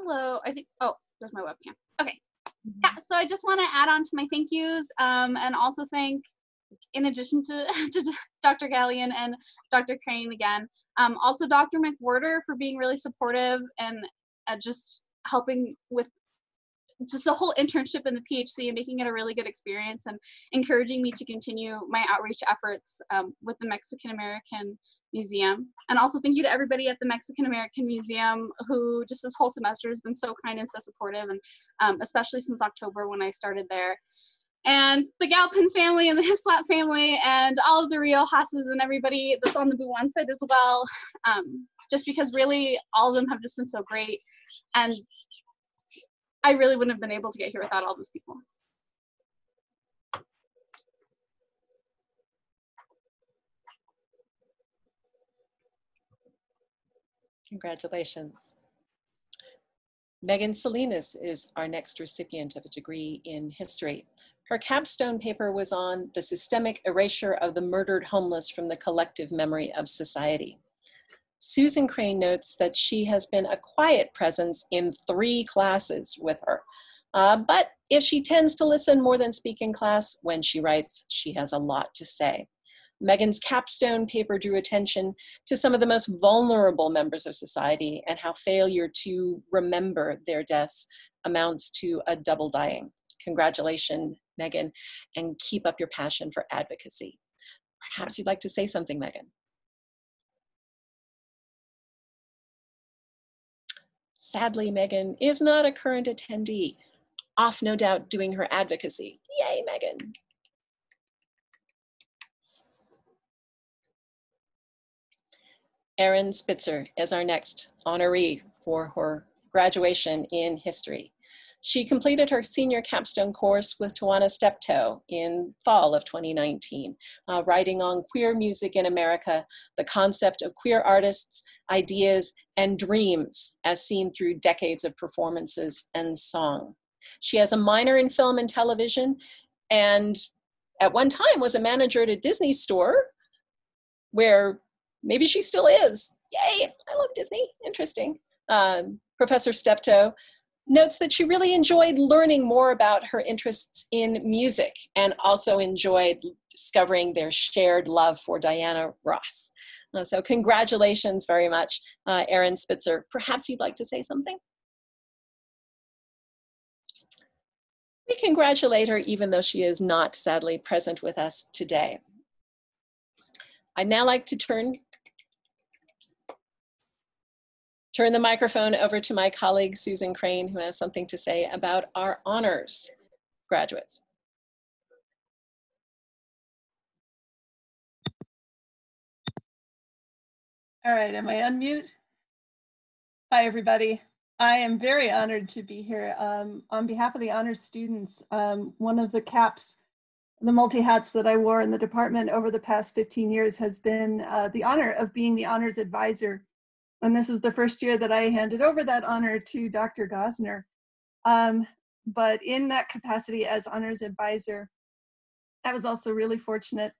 Hello, I think, oh, there's my webcam. Okay. Yeah, so I just want to add on to my thank yous um, and also thank, in addition to, to Dr. Gallion and Dr. Crane again, um, also Dr. McWhorter for being really supportive and uh, just helping with just the whole internship in the PHC and making it a really good experience and encouraging me to continue my outreach efforts um, with the Mexican American Museum. And also thank you to everybody at the Mexican American Museum who just this whole semester has been so kind and so supportive and um, especially since October when I started there. And the Galpin family and the Hislop family and all of the Riojases and everybody that's on the Buwan side as well. Um, just because really all of them have just been so great. And I really wouldn't have been able to get here without all those people. Congratulations. Megan Salinas is our next recipient of a degree in history. Her capstone paper was on the systemic erasure of the murdered homeless from the collective memory of society. Susan Crane notes that she has been a quiet presence in three classes with her. Uh, but if she tends to listen more than speak in class, when she writes, she has a lot to say. Megan's capstone paper drew attention to some of the most vulnerable members of society and how failure to remember their deaths amounts to a double dying. Congratulations, Megan, and keep up your passion for advocacy. Perhaps you'd like to say something, Megan. Sadly, Megan is not a current attendee, off no doubt doing her advocacy. Yay, Megan. Erin Spitzer is our next honoree for her graduation in history. She completed her senior capstone course with Tyina Steptoe in fall of 2019, uh, writing on queer music in America, the concept of queer artists, ideas, and dreams as seen through decades of performances and song. She has a minor in film and television and at one time was a manager at a Disney store where maybe she still is. Yay, I love Disney, interesting. Um, Professor Steptoe notes that she really enjoyed learning more about her interests in music and also enjoyed discovering their shared love for Diana Ross. Uh, so congratulations very much, uh, Erin Spitzer. Perhaps you'd like to say something? We congratulate her even though she is not sadly present with us today. I'd now like to turn turn the microphone over to my colleague, Susan Crane, who has something to say about our honors graduates. All right, am I unmute? Hi, everybody. I am very honored to be here. Um, on behalf of the honors students, um, one of the caps, the multi hats that I wore in the department over the past 15 years has been uh, the honor of being the honors advisor and this is the first year that I handed over that honor to Dr. Gosner. Um, but in that capacity as honors advisor, I was also really fortunate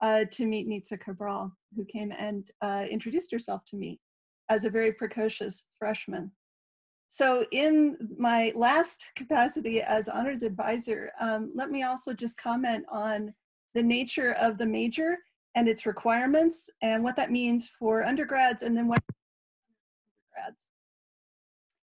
uh, to meet Nitza Cabral, who came and uh, introduced herself to me as a very precocious freshman. So in my last capacity as honors advisor, um, let me also just comment on the nature of the major and its requirements and what that means for undergrads and then what undergrads.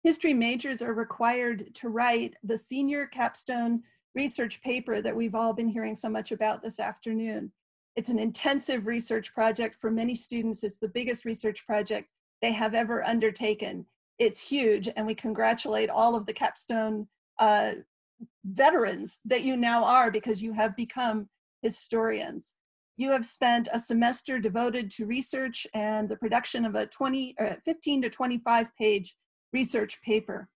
History majors are required to write the senior capstone research paper that we've all been hearing so much about this afternoon. It's an intensive research project for many students. It's the biggest research project they have ever undertaken. It's huge, and we congratulate all of the capstone uh, veterans that you now are because you have become historians. You have spent a semester devoted to research and the production of a 20, or 15 to 25 page research paper.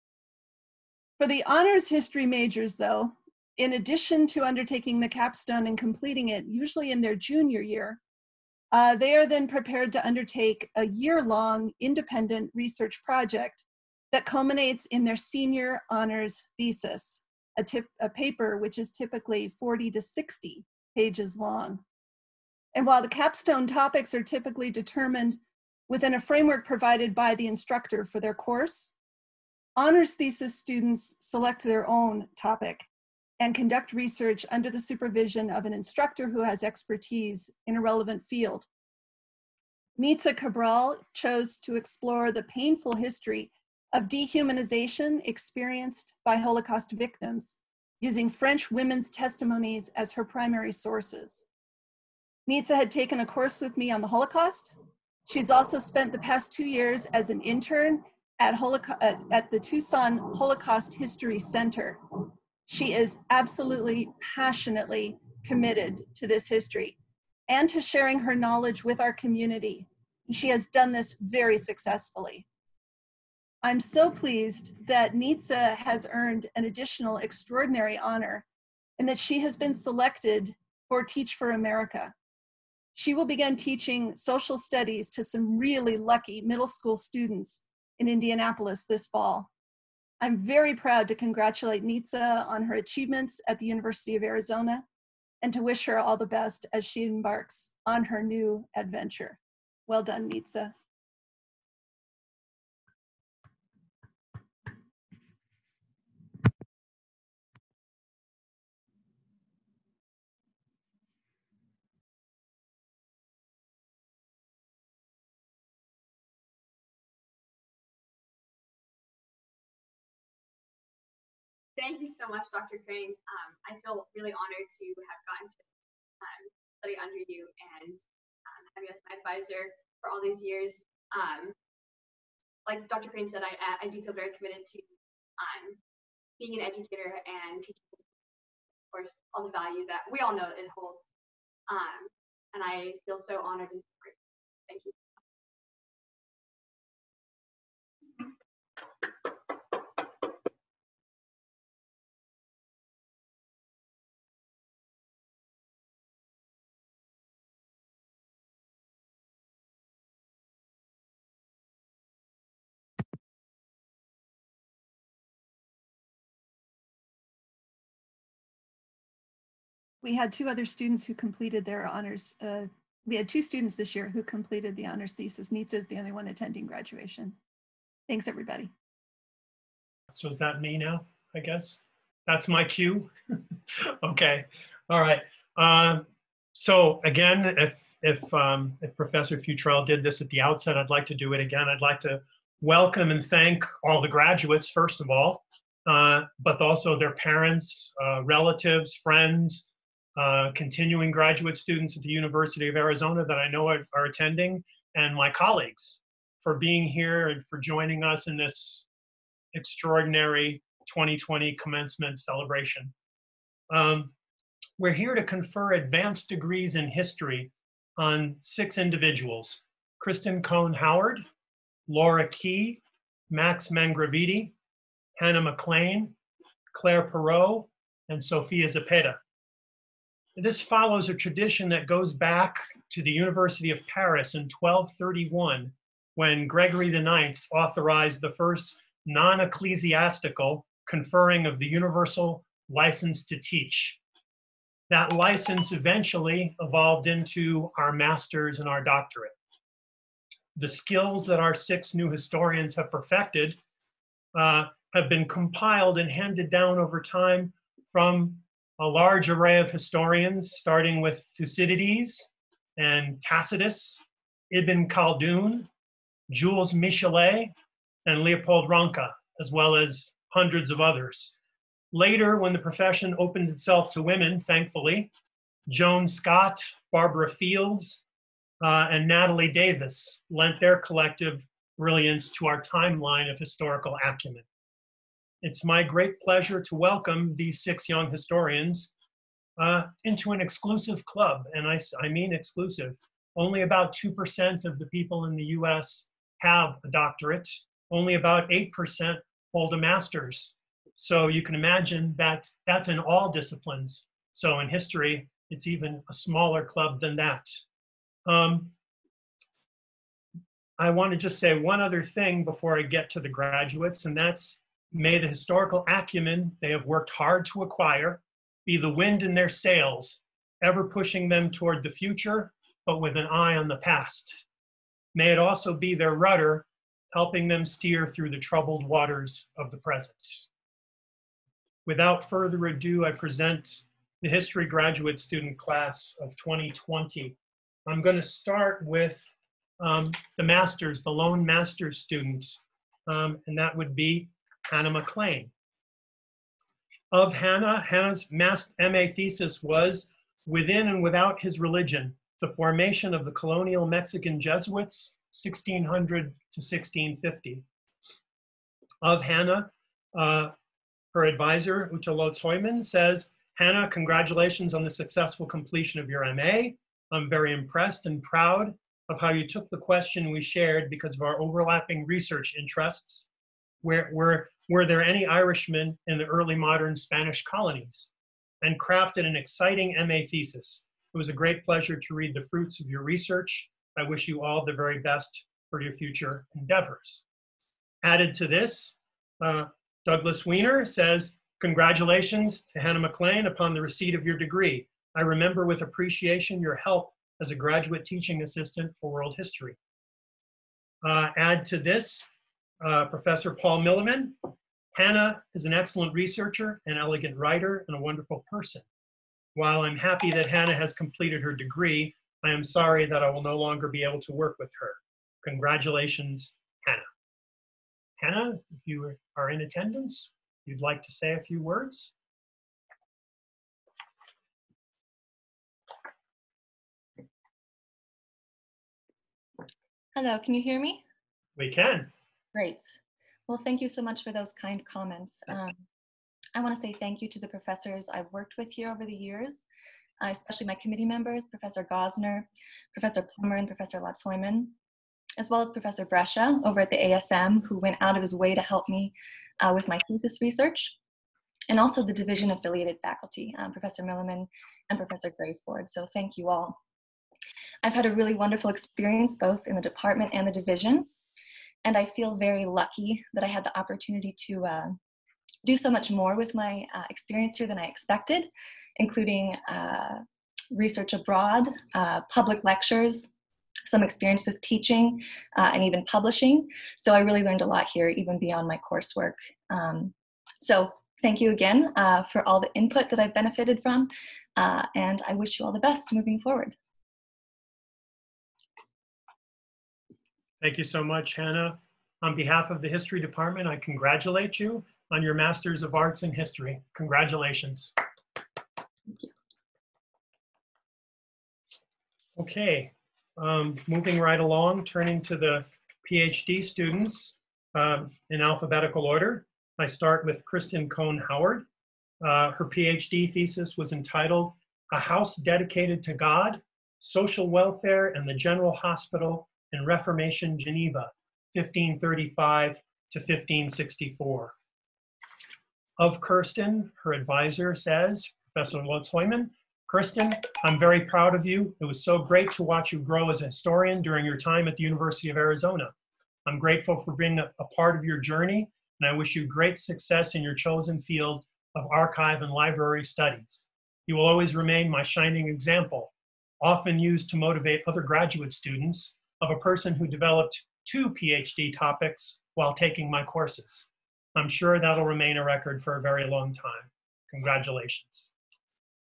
For the honors history majors, though, in addition to undertaking the capstone and completing it, usually in their junior year, uh, they are then prepared to undertake a year long independent research project that culminates in their senior honors thesis, a, tip, a paper which is typically 40 to 60 pages long. And while the capstone topics are typically determined within a framework provided by the instructor for their course, honors thesis students select their own topic and conduct research under the supervision of an instructor who has expertise in a relevant field. Nitza Cabral chose to explore the painful history of dehumanization experienced by Holocaust victims, using French women's testimonies as her primary sources. Nitza had taken a course with me on the Holocaust. She's also spent the past two years as an intern at, at the Tucson Holocaust History Center. She is absolutely passionately committed to this history and to sharing her knowledge with our community. She has done this very successfully. I'm so pleased that Nitza has earned an additional extraordinary honor and that she has been selected for Teach for America. She will begin teaching social studies to some really lucky middle school students in Indianapolis this fall. I'm very proud to congratulate Nitza on her achievements at the University of Arizona and to wish her all the best as she embarks on her new adventure. Well done, Nitza. Thank you so much, Dr. Crane. Um, I feel really honored to have gotten to um, study under you and um, you as my advisor for all these years. Um, like Dr. Crane said, I, I do feel very committed to um, being an educator and teaching, of course, all the value that we all know it holds. Um, and I feel so honored and grateful. Thank you. We had two other students who completed their honors. Uh, we had two students this year who completed the honors thesis. Nitza is the only one attending graduation. Thanks, everybody. So is that me now, I guess? That's my cue? okay, all right. Um, so again, if, if, um, if Professor Futrell did this at the outset, I'd like to do it again. I'd like to welcome and thank all the graduates, first of all, uh, but also their parents, uh, relatives, friends, uh, continuing graduate students at the University of Arizona that I know are, are, attending, and my colleagues for being here and for joining us in this extraordinary 2020 commencement celebration. Um, we're here to confer advanced degrees in history on six individuals, Kristen Cohn Howard, Laura Key, Max Mangraviti, Hannah McLean, Claire Perot, and Sophia Zepeda. This follows a tradition that goes back to the University of Paris in 1231 when Gregory IX authorized the first non ecclesiastical conferring of the universal license to teach. That license eventually evolved into our master's and our doctorate. The skills that our six new historians have perfected uh, have been compiled and handed down over time from a large array of historians, starting with Thucydides and Tacitus, Ibn Khaldun, Jules Michelet, and Leopold Ranke, as well as hundreds of others. Later, when the profession opened itself to women, thankfully, Joan Scott, Barbara Fields, uh, and Natalie Davis lent their collective brilliance to our timeline of historical acumen. It's my great pleasure to welcome these six young historians uh, into an exclusive club, and I, I mean exclusive. Only about 2% of the people in the US have a doctorate, only about 8% hold a master's. So you can imagine that that's in all disciplines. So in history, it's even a smaller club than that. Um, I want to just say one other thing before I get to the graduates, and that's May the historical acumen they have worked hard to acquire be the wind in their sails, ever pushing them toward the future, but with an eye on the past. May it also be their rudder, helping them steer through the troubled waters of the present. Without further ado, I present the history graduate student class of 2020. I'm going to start with um, the master's, the lone master's students, um, and that would be Hannah McLean. Of Hannah, Hannah's MA thesis was Within and Without His Religion, the Formation of the Colonial Mexican Jesuits, 1600 to 1650. Of Hannah, uh, her advisor, Ute Lotz says, Hannah, congratulations on the successful completion of your MA. I'm very impressed and proud of how you took the question we shared because of our overlapping research interests where, were, were there any Irishmen in the early modern Spanish colonies? And crafted an exciting MA thesis. It was a great pleasure to read the fruits of your research. I wish you all the very best for your future endeavors. Added to this, uh, Douglas Weiner says, Congratulations to Hannah McLean upon the receipt of your degree. I remember with appreciation your help as a graduate teaching assistant for world history. Uh, add to this, uh, Professor Paul Milliman. Hannah is an excellent researcher, an elegant writer, and a wonderful person. While I'm happy that Hannah has completed her degree, I am sorry that I will no longer be able to work with her. Congratulations, Hannah. Hannah, if you are in attendance, you'd like to say a few words. Hello, can you hear me? We can. Great. Well, thank you so much for those kind comments. Um, I want to say thank you to the professors I've worked with here over the years, uh, especially my committee members, Professor Gosner, Professor Plummer, and Professor Lotz-Heumann, as well as Professor Brescia over at the ASM, who went out of his way to help me uh, with my thesis research, and also the division affiliated faculty, um, Professor Milliman and Professor Graysford. So thank you all. I've had a really wonderful experience both in the department and the division, and I feel very lucky that I had the opportunity to uh, do so much more with my uh, experience here than I expected, including uh, research abroad, uh, public lectures, some experience with teaching, uh, and even publishing. So I really learned a lot here, even beyond my coursework. Um, so thank you again uh, for all the input that I've benefited from, and I wish you all the best moving forward. Thank you so much, Hannah. On behalf of the History Department, I congratulate you on your Masters of Arts in History. Congratulations. Okay, um, moving right along, turning to the PhD students um, in alphabetical order. I start with Kristen Cohn Howard. Uh, her PhD thesis was entitled A House Dedicated to God, Social Welfare and the General Hospital in Reformation Geneva, 1535 to 1564. Of Kirsten, her advisor says, Professor Lotz-Heumann, Kirsten, I'm very proud of you. It was so great to watch you grow as a historian during your time at the University of Arizona. I'm grateful for being a, a part of your journey, and I wish you great success in your chosen field of archive and library studies. You will always remain my shining example, often used to motivate other graduate students of a person who developed two PhD topics while taking my courses. I'm sure that'll remain a record for a very long time. Congratulations.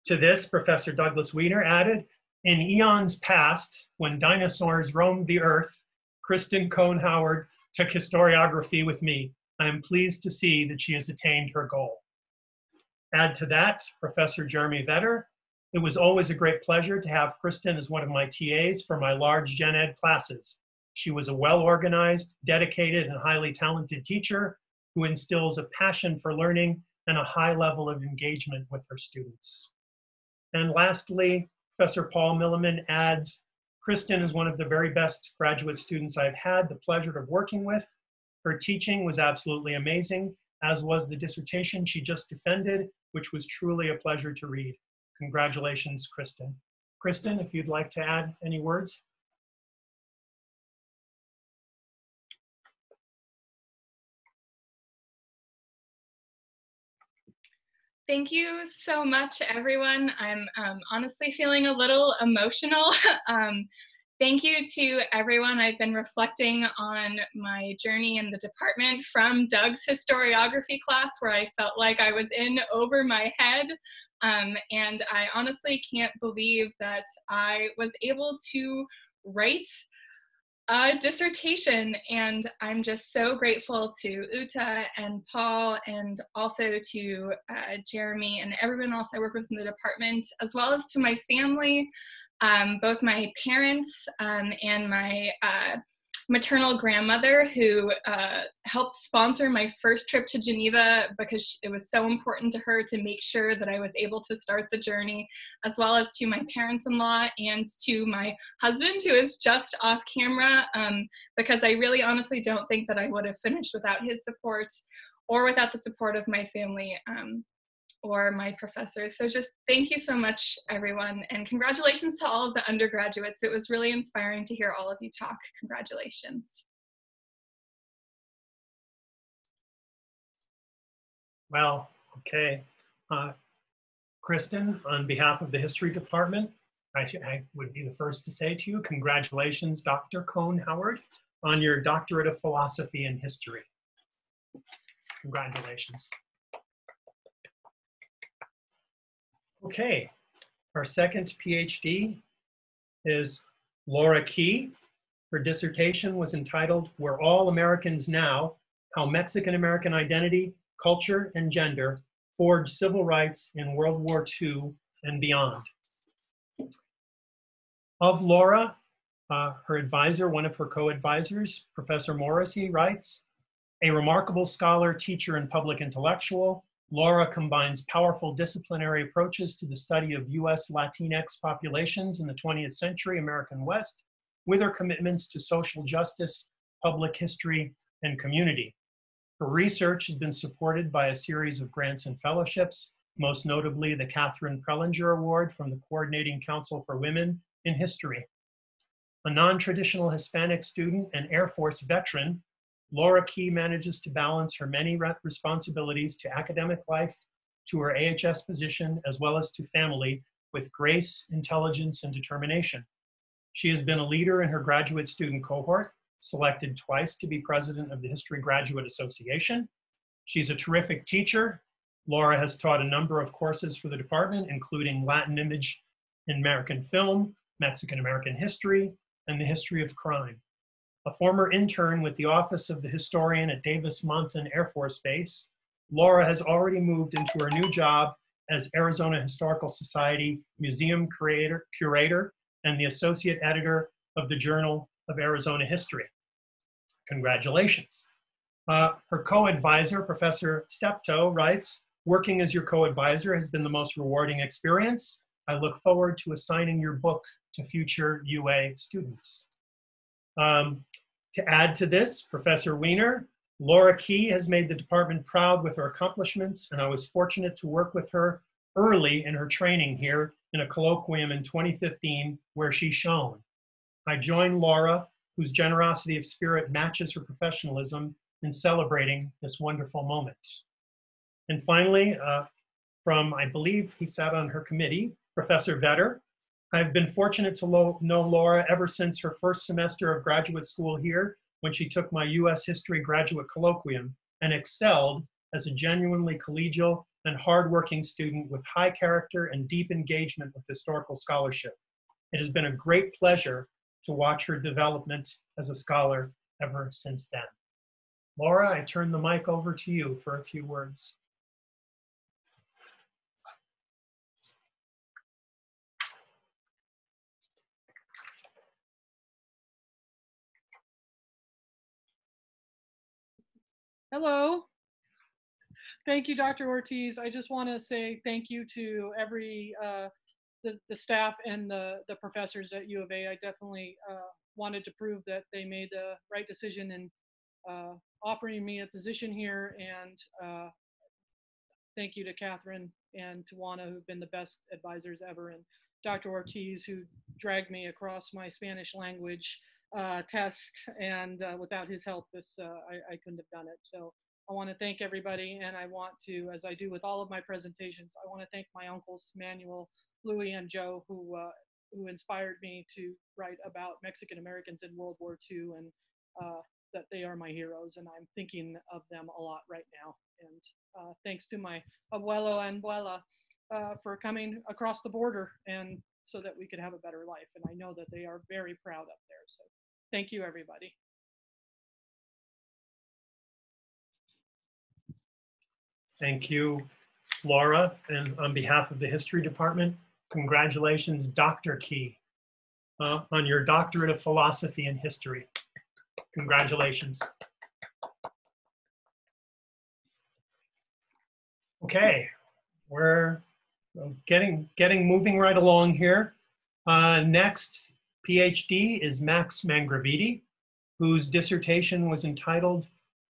To this, Professor Douglas Weiner added, in eons past, when dinosaurs roamed the earth, Kristen Cohn Howard took historiography with me. I am pleased to see that she has attained her goal. Add to that, Professor Jeremy Vetter it was always a great pleasure to have Kristen as one of my TAs for my large gen ed classes. She was a well organized, dedicated, and highly talented teacher who instills a passion for learning and a high level of engagement with her students. And lastly, Professor Paul Milliman adds, Kristen is one of the very best graduate students I've had the pleasure of working with. Her teaching was absolutely amazing, as was the dissertation she just defended, which was truly a pleasure to read. Congratulations, Kristen. Kristen, if you'd like to add any words. Thank you so much, everyone. I'm um, honestly feeling a little emotional. um, Thank you to everyone. I've been reflecting on my journey in the department from Doug's historiography class, where I felt like I was in over my head. Um, and I honestly can't believe that I was able to write a dissertation. And I'm just so grateful to Ute and Paul, and also to uh, Jeremy and everyone else I work with in the department, as well as to my family um, both my parents um, and my uh, maternal grandmother who uh, helped sponsor my first trip to Geneva because it was so important to her to make sure that I was able to start the journey, as well as to my parents in law and to my husband, who is just off camera, um, because I really honestly don't think that I would have finished without his support or without the support of my family. Um, or my professors. So just thank you so much, everyone. And congratulations to all of the undergraduates. It was really inspiring to hear all of you talk. Congratulations. Well, okay. Uh, Kristen, on behalf of the History Department, I, I, would be the first to say to you, congratulations, Dr. Cohn Howard, on your doctorate of philosophy and history. Congratulations. Okay, our second PhD is Laura Key. Her dissertation was entitled We're All Americans Now, How Mexican American Identity, culture, and gender forged civil rights in World War II and beyond. Of Laura, uh, her advisor, one of her co-advisors, Professor Morrissey writes, a remarkable scholar, teacher, and public intellectual, Laura combines powerful disciplinary approaches to the study of US Latinx populations in the 20th century American West with her commitments to social justice, public history, and community. Her research has been supported by a series of grants and fellowships, most notably the Catherine Prelinger Award from the Coordinating Council for Women in History. A non-traditional Hispanic student and Air Force veteran, Laura Key manages to balance her many responsibilities to academic life, to her AHS position, as well as to family with grace, intelligence, and determination. She has been a leader in her graduate student cohort, selected twice to be president of the History Graduate Association. She's a terrific teacher. Laura has taught a number of courses for the department, including Latin Image in American Film, Mexican American History, and the History of Crime. A former intern with the Office of the Historian at Davis-Monthan Air Force Base, Laura has already moved into her new job as Arizona Historical Society Museum Curator, Curator and the Associate Editor of the Journal of Arizona History. Congratulations. Uh, her co-advisor, Professor Steptoe, writes, working as your co-advisor has been the most rewarding experience. I look forward to assigning your book to future UA students. Um, to add to this, Professor Weiner, Laura Key has made the department proud with her accomplishments, and I was fortunate to work with her early in her training here in a colloquium in 2015 where she shone. I joined Laura, whose generosity of spirit matches her professionalism in celebrating this wonderful moment. And finally, uh, from, I believe he sat on her committee, Professor Vetter. I've been fortunate to know Laura ever since her first semester of graduate school here when she took my US History graduate colloquium and excelled as a genuinely collegial and hardworking student with high character and deep engagement with historical scholarship. It has been a great pleasure to watch her development as a scholar ever since then. Laura, I turn the mic over to you for a few words. Hello. Thank you, Dr. Ortiz. I just want to say thank you to every uh, the, the staff and the, the professors at U of A. I definitely uh, wanted to prove that they made the right decision in uh, offering me a position here. And uh, thank you to Katherine and Tyina, who've been the best advisors ever, and Dr. Ortiz, who dragged me across my Spanish language uh, test. And uh, without his help, this uh, I, I couldn't have done it. So I want to thank everybody, and I want to, as I do with all of my presentations, I want to thank my uncles Manuel, Louis, and Joe, who uh, who inspired me to write about Mexican Americans in World War II, and uh, that they are my heroes, and I'm thinking of them a lot right now. And uh, thanks to my abuelo and abuela for coming across the border, and so that we could have a better life. And I know that they are very proud up there. So thank you, everybody. Thank you, Laura. And on behalf of the History Department, congratulations, Dr. Key, uh, on your Doctorate of Philosophy and History. Congratulations. Okay, we're getting, getting moving right along here. Uh, next PhD is Max Mangraviti, whose dissertation was entitled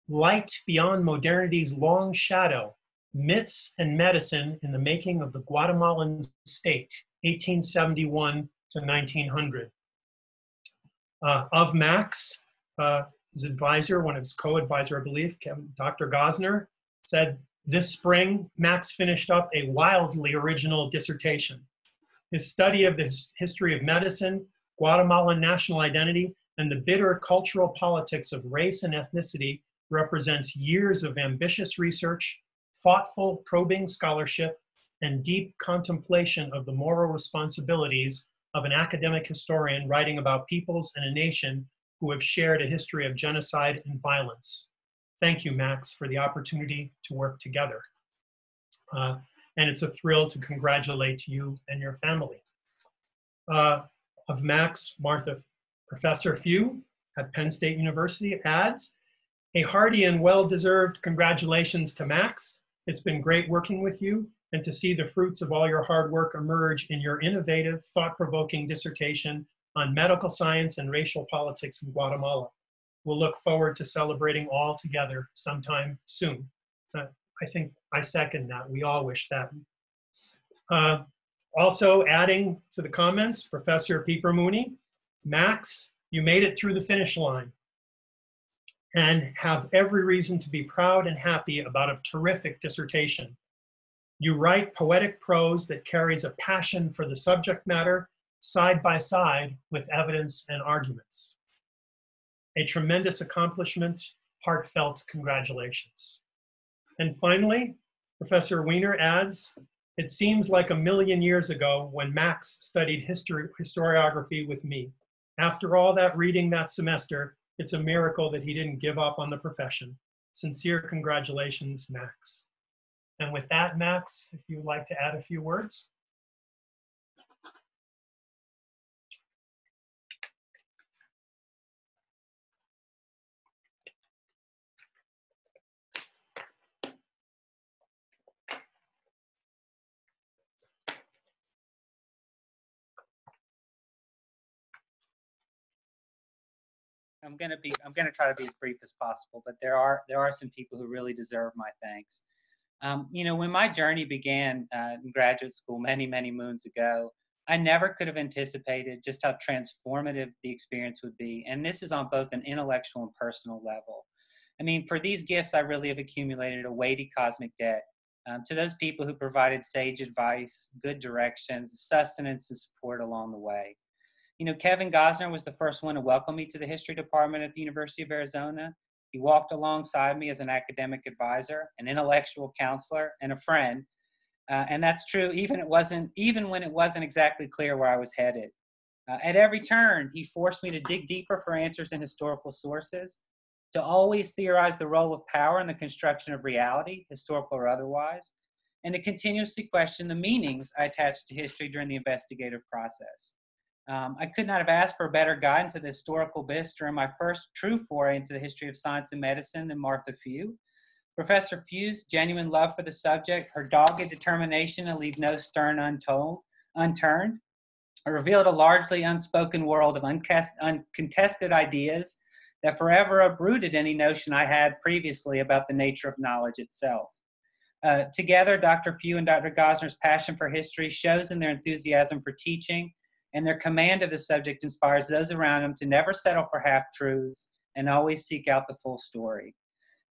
Light Beyond Modernity's Long Shadow, Myths and Medicine in the Making of the Guatemalan State, 1871 to 1900. Uh, of Max, uh, his advisor, one of his co-advisor, I believe, Dr. Gosner, said, this spring, Max finished up a wildly original dissertation. His study of the history of medicine, Guatemalan national identity, and the bitter cultural politics of race and ethnicity represents years of ambitious research, thoughtful, probing scholarship, and deep contemplation of the moral responsibilities of an academic historian writing about peoples and a nation who have shared a history of genocide and violence. thank you, Max, for the opportunity to work together. Uh, and it's a thrill to congratulate you and your family. Uh, of Max, Martha, Professor Few at Penn State University adds, a hearty and well-deserved congratulations to Max. It's been great working with you and to see the fruits of all your hard work emerge in your innovative, thought-provoking dissertation on medical science and racial politics in Guatemala. We'll look forward to celebrating all together sometime soon. Uh, I think I second that. We all wish that. Uh, also adding to the comments, Professor Pieper Mooney, Max, you made it through the finish line and have every reason to be proud and happy about a terrific dissertation. You write poetic prose that carries a passion for the subject matter side by side with evidence and arguments. A tremendous accomplishment, heartfelt congratulations. And finally, Professor Weiner adds, it seems like a million years ago when Max studied history, historiography with me. After all that reading that semester, it's a miracle that he didn't give up on the profession. Sincere congratulations, Max. And with that, Max, if you would like to add a few words. I'm gonna be I'm gonna try to be as brief as possible, but there are there are some people who really deserve my thanks. Um, you know, when my journey began uh, in graduate school many many moons ago, I never could have anticipated just how transformative the experience would be, and this is on both an intellectual and personal level. I mean, for these gifts, I really have accumulated a weighty cosmic debt. Um, to those people who provided sage advice, good directions, sustenance, and support along the way you know, Kevin Gosner was the first one to welcome me to the history department at the University of Arizona. He walked alongside me as an academic advisor, an intellectual counselor, and a friend. Uh, and that's true even it wasn't even when it wasn't exactly clear where I was headed. Uh, at every turn, he forced me to dig deeper for answers in historical sources, to always theorize the role of power in the construction of reality, historical or otherwise, and to continuously question the meanings I attached to history during the investigative process. Um, I could not have asked for a better guide into the historical bits during my first true foray into the history of science and medicine than Martha Few. Professor Few's genuine love for the subject, her dogged determination to leave no stone untold, unturned, revealed a largely unspoken world of uncontested ideas that forever uprooted any notion I had previously about the nature of knowledge itself. Uh, together, Dr. Few and Dr. Gosner's passion for history shows in their enthusiasm for teaching and their command of the subject inspires those around them to never settle for half truths and always seek out the full story.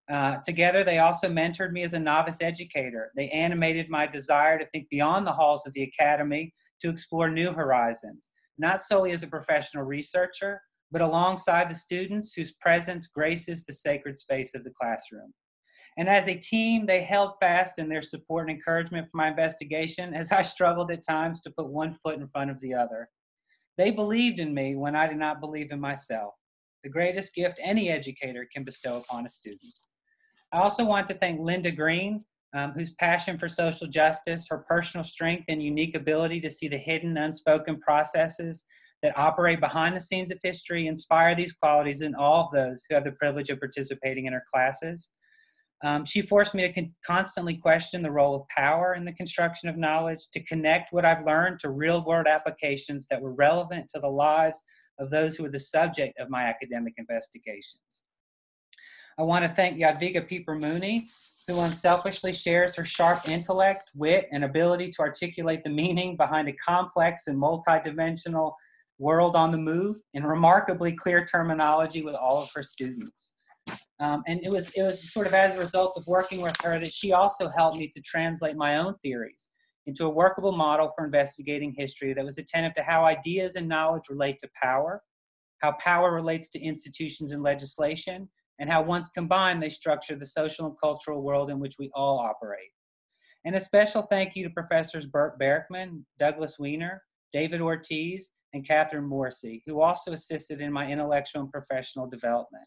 Uh, together, they also mentored me as a novice educator. They animated my desire to think beyond the halls of the academy to explore new horizons, not solely as a professional researcher, but alongside the students whose presence graces the sacred space of the classroom. And as a team, they held fast in their support and encouragement for my investigation as I struggled at times to put one foot in front of the other. They believed in me when I did not believe in myself, the greatest gift any educator can bestow upon a student. I also want to thank Linda Green, um, whose passion for social justice, her personal strength, and unique ability to see the hidden, unspoken processes that operate behind the scenes of history inspire these qualities in all of those who have the privilege of participating in her classes. Um, she forced me to con- constantly question the role of power in the construction of knowledge, to connect what I've learned to real world applications that were relevant to the lives of those who were the subject of my academic investigations. I want to thank Jadwiga Pieper Mooney, who unselfishly shares her sharp intellect, wit, and ability to articulate the meaning behind a complex and multidimensional world on the move in remarkably clear terminology with all of her students. Um, and it was it was sort of as a result of working with her that she also helped me to translate my own theories into a workable model for investigating history that was attentive to how ideas and knowledge relate to power, how power relates to institutions and legislation, and how once combined they structure the social and cultural world in which we all operate. And a special thank you to Professors Bert Barickman, Douglas Weiner, David Ortiz, and Katherine Morrissey, who also assisted in my intellectual and professional development.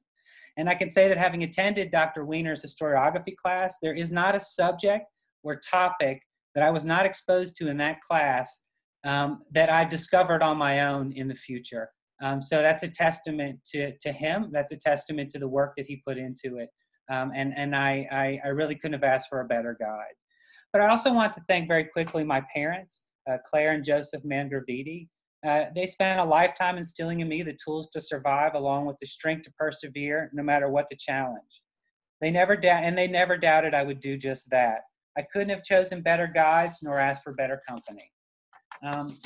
And I can say that having attended Dr. Weiner's historiography class, there is not a subject or topic that I was not exposed to in that class um, that I discovered on my own in the future. Um, so that's a testament to, to him. That's a testament to the work that he put into it. Um, and and I, I, I, really couldn't have asked for a better guide. But I also want to thank very quickly my parents, uh, Claire and Joseph Mangraviti. Uh, they spent a lifetime instilling in me the tools to survive along with the strength to persevere no matter what the challenge. They never doubt, and they never doubted I would do just that. I couldn't have chosen better guides nor asked for better company. Um,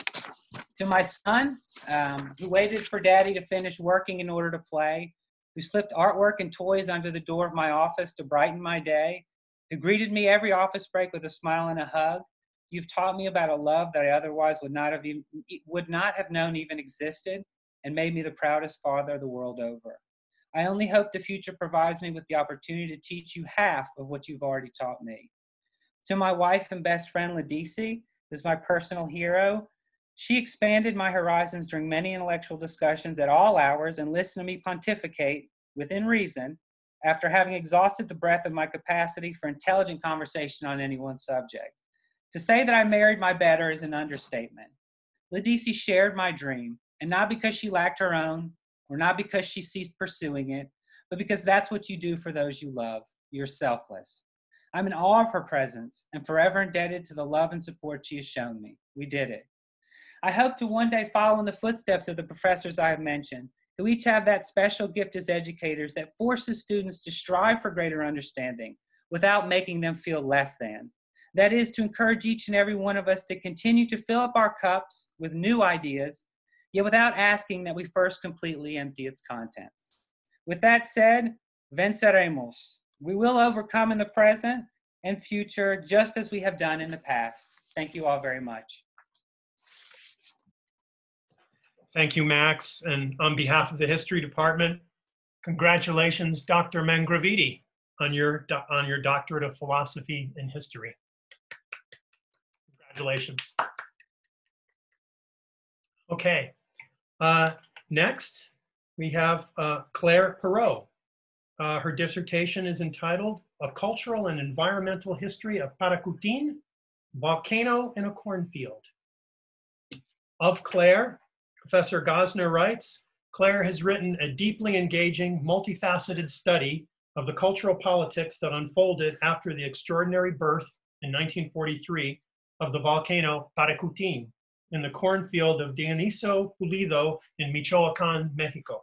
to my son, um, who waited for daddy to finish working in order to play, who slipped artwork and toys under the door of my office to brighten my day, who greeted me every office break with a smile and a hug. You've taught me about a love that I otherwise would not have even, would not have known even existed, and made me the proudest father the world over. I only hope the future provides me with the opportunity to teach you half of what you've already taught me. To my wife and best friend Ladisi, who's my personal hero, she expanded my horizons during many intellectual discussions at all hours and listened to me pontificate within reason after having exhausted the breadth of my capacity for intelligent conversation on any one subject. To say that I married my better is an understatement. Ladisi shared my dream, and not because she lacked her own, or not because she ceased pursuing it, but because that's what you do for those you love. You're selfless. I'm in awe of her presence and forever indebted to the love and support she has shown me. We did it. I hope to one day follow in the footsteps of the professors I have mentioned, who each have that special gift as educators that forces students to strive for greater understanding without making them feel less than. That is to encourage each and every one of us to continue to fill up our cups with new ideas, yet without asking that we first completely empty its contents. With that said, venceremos. We will overcome in the present and future just as we have done in the past. Thank you all very much. Thank you, Max. And on behalf of the History Department, congratulations, Dr. Mangraviti, on your, on your doctorate of philosophy and history. Congratulations. Okay, uh, next we have uh, Claire Perot. Uh, her dissertation is entitled A Cultural and Environmental History of Paricutin, Volcano in a Cornfield. Of Claire, Professor Gosner writes, Claire has written a deeply engaging, multifaceted study of the cultural politics that unfolded after the extraordinary birth in 1943 of the volcano Paricutin in the cornfield of Dionisio Pulido in Michoacan, Mexico.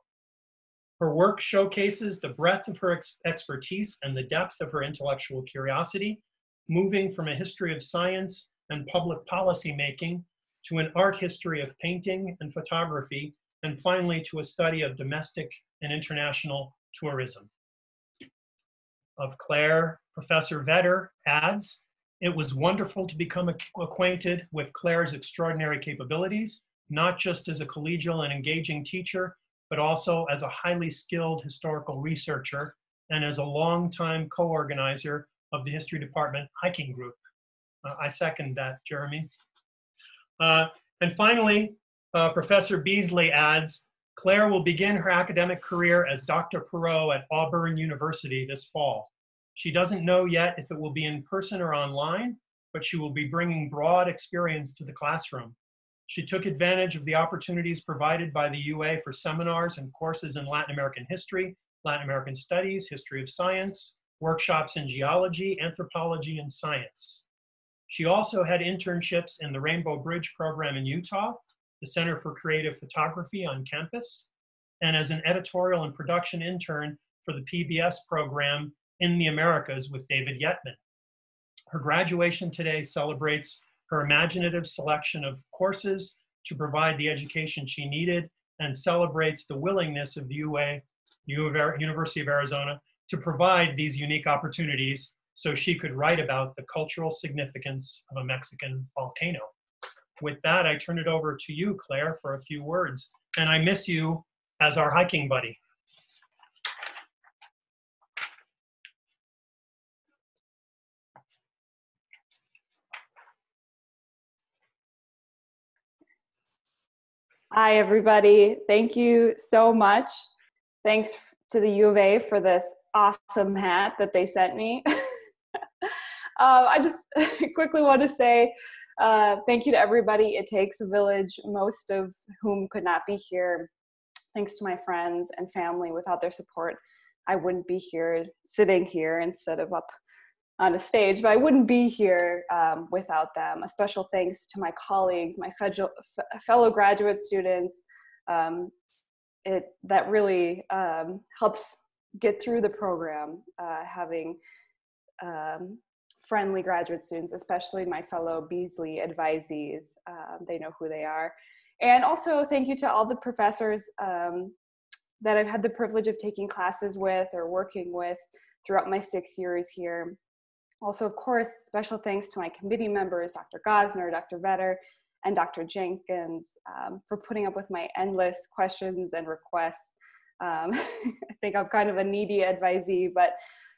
Her work showcases the breadth of her ex expertise and the depth of her intellectual curiosity, moving from a history of science and public policy making to an art history of painting and photography, and finally to a study of domestic and international tourism. Of Claire, Professor Vetter adds, it was wonderful to become acquainted with Claire's extraordinary capabilities, not just as a collegial and engaging teacher, but also as a highly skilled historical researcher and as a longtime co-organizer of the History Department hiking group. Uh, I second that, Jeremy. Uh, and finally, uh, Professor Beezley adds, Claire will begin her academic career as Dr. Perot at Auburn University this fall. She doesn't know yet if it will be in person or online, but she will be bringing broad experience to the classroom. She took advantage of the opportunities provided by the UA for seminars and courses in Latin American history, Latin American studies, history of science, workshops in geology, anthropology, and science. She also had internships in the Rainbow Bridge program in Utah, the Center for Creative Photography on campus, and as an editorial and production intern for the PBS program in the Americas with David Yetman. Her graduation today celebrates her imaginative selection of courses to provide the education she needed and celebrates the willingness of the UA, University of Arizona, to provide these unique opportunities so she could write about the cultural significance of a Mexican volcano. With that, I turn it over to you, Claire, for a few words. And I miss you as our hiking buddy. Hi, everybody. Thank you so much. Thanks to the U of A for this awesome hat that they sent me. Uh, I just quickly want to say uh, thank you to everybody. It takes a village, most of whom could not be here. Thanks to my friends and family. Without their support, I wouldn't be here, sitting here instead of up on a stage, but I wouldn't be here um, without them. A special thanks to my colleagues, my fellow graduate students. Um, it that really um, helps get through the program, uh, having um, friendly graduate students, especially my fellow Beezley advisees. Um, they know who they are. And also thank you to all the professors um, that I've had the privilege of taking classes with or working with throughout my six years here. Also, of course, special thanks to my committee members, Dr. Gosner, Dr. Vetter, and Dr. Jenkins um, for putting up with my endless questions and requests. Um, I think I'm kind of a needy advisee, but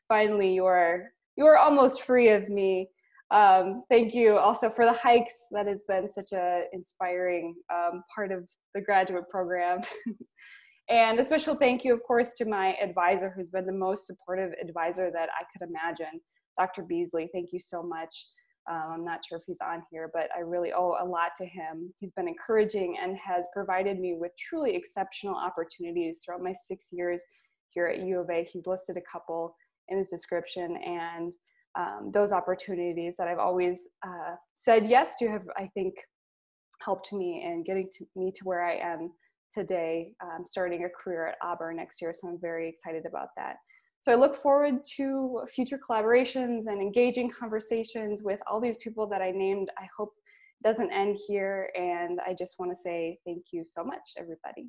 finally you're you are almost free of me. Um, thank you also for the hikes. That has been such a inspiring um, part of the graduate program. and a special thank you, of course, to my advisor, who's been the most supportive advisor that I could imagine, Dr. Beezley. Thank you so much. Um, I'm not sure if he's on here, but I really owe a lot to him. He's been encouraging and has provided me with truly exceptional opportunities throughout my six years here at U of A. He's listed a couple in his description and um, those opportunities that I've always uh, said yes to have, I think, helped me in getting to me to where I am today, um, starting a career at Auburn next year. So I'm very excited about that. So I look forward to future collaborations and engaging conversations with all these people that I named. I hope it doesn't end here. And I just want to say thank you so much, everybody.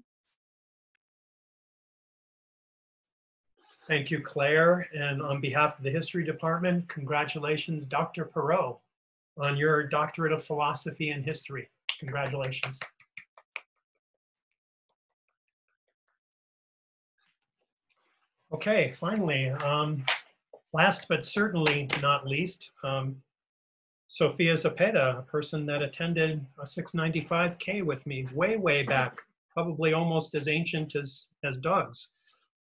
Thank you, Claire. And on behalf of the History Department, congratulations, Dr. Perot, on your Doctorate of Philosophy and History. Congratulations. Okay, finally, um, last but certainly not least, um, Sophia Zepeda, a person that attended a 695K with me way, way back, probably almost as ancient as, as Doug's.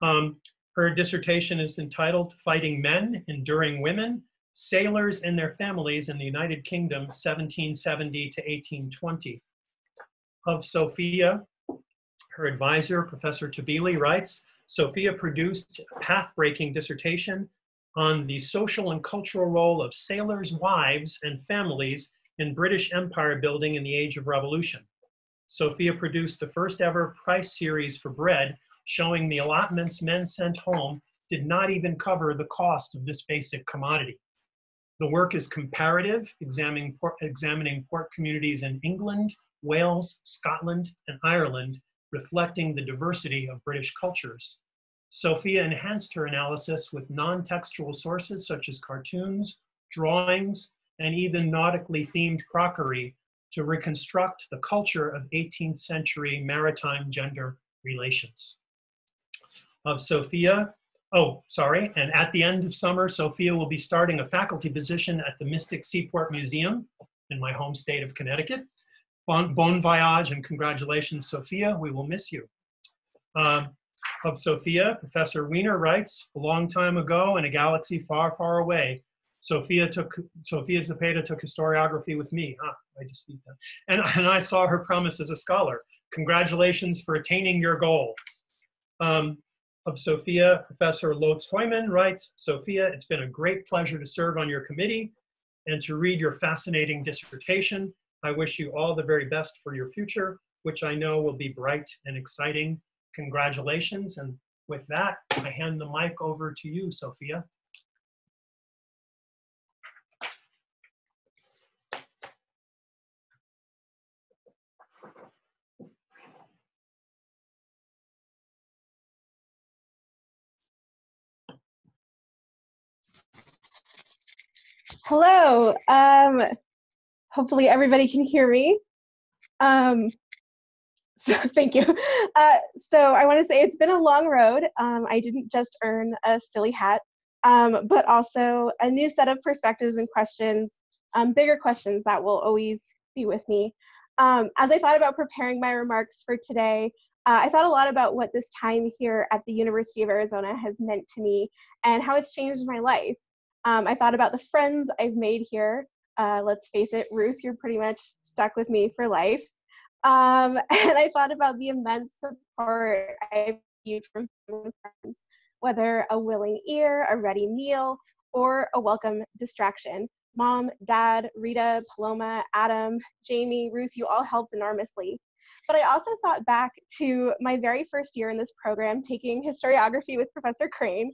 Um, her dissertation is entitled Fighting Men, Enduring Women, Sailors and Their Families in the United Kingdom, 1770 to 1820. Of Sophia, her advisor, Professor Tabili, writes, Sophia produced a path-breaking dissertation on the social and cultural role of sailors' wives and families in British empire building in the Age of Revolution. Sophia produced the first ever price series for bread showing the allotments men sent home did not even cover the cost of this basic commodity. The work is comparative, examining port, examining port communities in England, Wales, Scotland, and Ireland, reflecting the diversity of British cultures. Sophia enhanced her analysis with non-textual sources such as cartoons, drawings, and even nautically themed crockery to reconstruct the culture of 18th century maritime gender relations of Sophia. Oh, sorry. And at the end of summer, Sophia will be starting a faculty position at the Mystic Seaport Museum in my home state of Connecticut. Bon, bon voyage and congratulations, Sophia. We will miss you. Um, of Sophia, Professor Weiner writes, a long time ago in a galaxy far, far away, Sophia took Sophia Zepeda took historiography with me. Ah, I just beat that. And, and I saw her promise as a scholar. Congratulations for attaining your goal. Um, of Sophia, Professor Lotz-Heumann writes, Sophia, it's been a great pleasure to serve on your committee and to read your fascinating dissertation. I wish you all the very best for your future, which I know will be bright and exciting. Congratulations. And with that, I hand the mic over to you, Sophia. Hello. Um, hopefully everybody can hear me. Um, so thank you. Uh, so I want to say it's been a long road. Um, I didn't just earn a silly hat, um, but also a new set of perspectives and questions, um, bigger questions that will always be with me. Um, as I thought about preparing my remarks for today, Uh, I thought a lot about what this time here at the University of Arizona has meant to me and how it's changed my life. Um, I thought about the friends I've made here. Uh, let's face it, Ruth, you're pretty much stuck with me for life. Um, and I thought about the immense support I've received from friends, whether a willing ear, a ready meal, or a welcome distraction. Mom, Dad, Rita, Paloma, Adam, Jamie, Ruth, you all helped enormously. But I also thought back to my very first year in this program taking historiography with Professor Crane.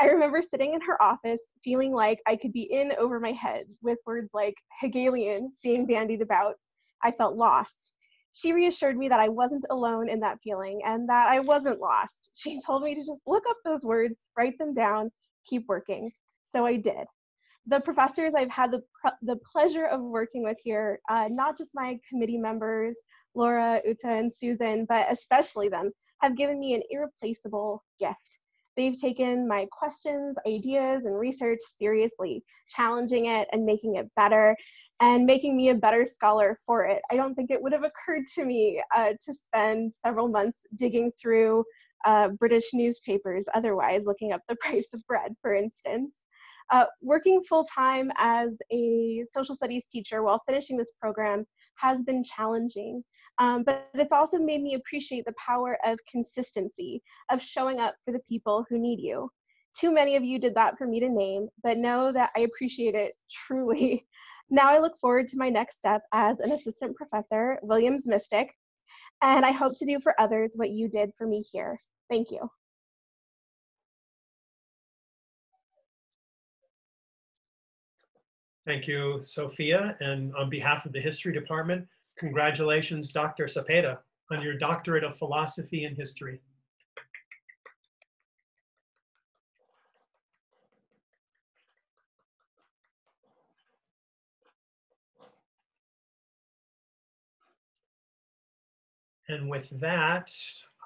I remember sitting in her office feeling like I could be in over my head with words like Hegelian being bandied about. I felt lost. She reassured me that I wasn't alone in that feeling and that I wasn't lost. She told me to just look up those words, write them down, keep working. So I did the professors I've had the, the pleasure of working with here, uh, not just my committee members, Laura, Ute, and Susan, but especially them, have given me an irreplaceable gift. They've taken my questions, ideas, and research seriously, challenging it and making it better, and making me a better scholar for it. I don't think it would have occurred to me uh, to spend several months digging through uh, British newspapers otherwise, looking up the price of bread, for instance. Uh, working full time as a social studies teacher while finishing this program has been challenging, um, but it's also made me appreciate the power of consistency, of showing up for the people who need you. Too many of you did that for me to name, but know that I appreciate it truly. Now I look forward to my next step as an assistant professor, Williams Mystic, and I hope to do for others what you did for me here. Thank you. Thank you, Sophia. And on behalf of the History Department, congratulations, Dr. Cepeda, on your doctorate of philosophy and history. And with that,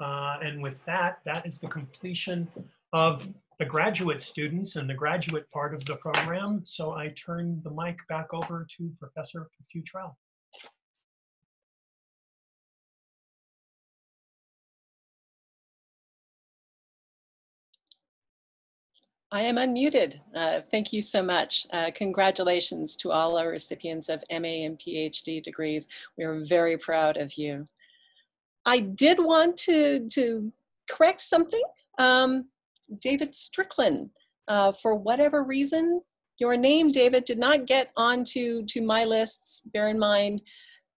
uh, and with that, that is the completion of the graduate students and the graduate part of the program. So I turn the mic back over to Professor Futrell. I am unmuted. Uh, thank you so much. Uh, congratulations to all our recipients of MA and PhD degrees. We are very proud of you. I did want to, to correct something. Um, David Strickland. Uh, for whatever reason, your name, David, did not get onto to my lists. Bear in mind,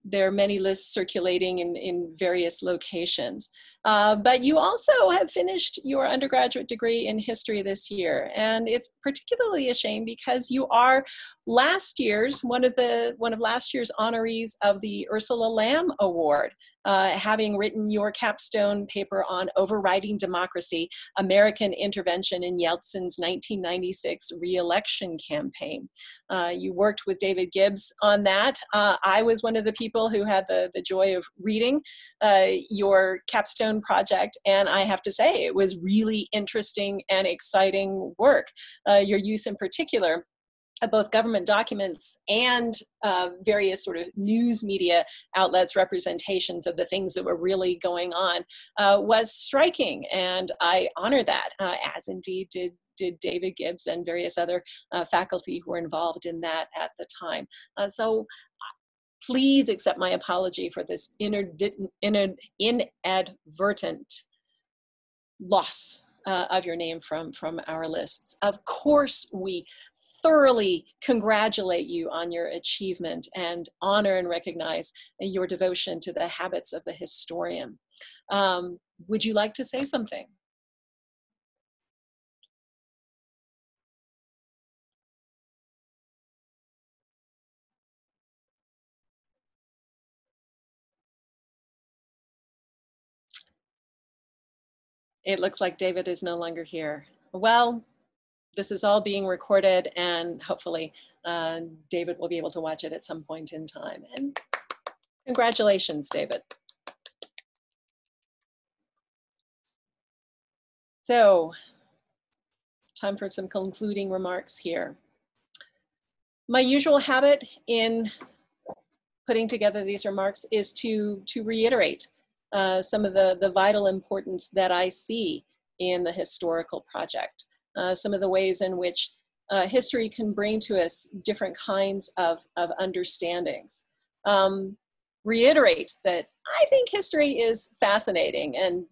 there are many lists circulating in, in various locations. Uh, but you also have finished your undergraduate degree in history this year. And it's particularly a shame because you are last year's, one of the, one of last year's honorees of the Ursula Lamb Award uh, having written your capstone paper on overriding democracy, American intervention in Yeltsin's 1996 reelection campaign. Uh, you worked with David Gibbs on that. Uh, I was one of the people who had the, the joy of reading uh, your capstone project, and I have to say it was really interesting and exciting work. Uh, your use in particular both government documents and uh, various sort of news media outlets representations of the things that were really going on uh, was striking and i honor that uh, as indeed did did David Gibbs and various other uh, faculty who were involved in that at the time. Uh, so please accept my apology for this inadvertent loss uh, of your name from, from our lists. Of course, we thoroughly congratulate you on your achievement and honor and recognize your devotion to the habits of the historian. Um, would you like to say something? It looks like David is no longer here. Well, this is all being recorded and hopefully uh, David will be able to watch it at some point in time. And congratulations, David. So, time for some concluding remarks here. My usual habit in putting together these remarks is to, to reiterate uh, some of the, the vital importance that I see in the historical project, uh, some of the ways in which uh, history can bring to us different kinds of, of understandings. Um, reiterate that I think history is fascinating. And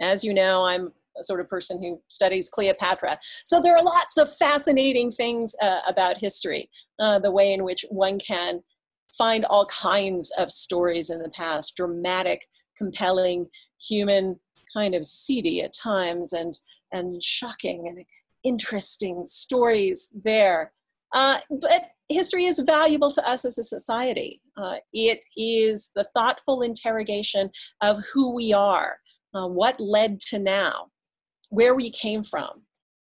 as you know, I'm a sort of person who studies Cleopatra. So there are lots of fascinating things uh, about history, uh, the way in which one can find all kinds of stories in the past, dramatic, compelling, human, kind of seedy at times, and, and shocking and interesting stories there. Uh, but history is valuable to us as a society. Uh, it is the thoughtful interrogation of who we are, uh, what led to now, where we came from.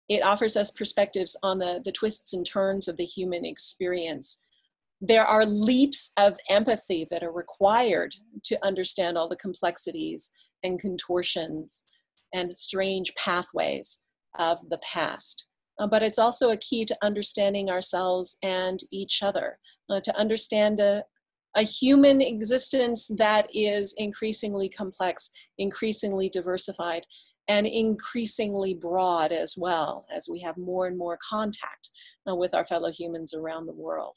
It offers us perspectives on the, the twists and turns of the human experience. There are leaps of empathy that are required to understand all the complexities and contortions and strange pathways of the past. Uh, but it's also a key to understanding ourselves and each other, uh, to understand a, a human existence that is increasingly complex, increasingly diversified, and increasingly broad as well as we have more and more contact uh, with our fellow humans around the world.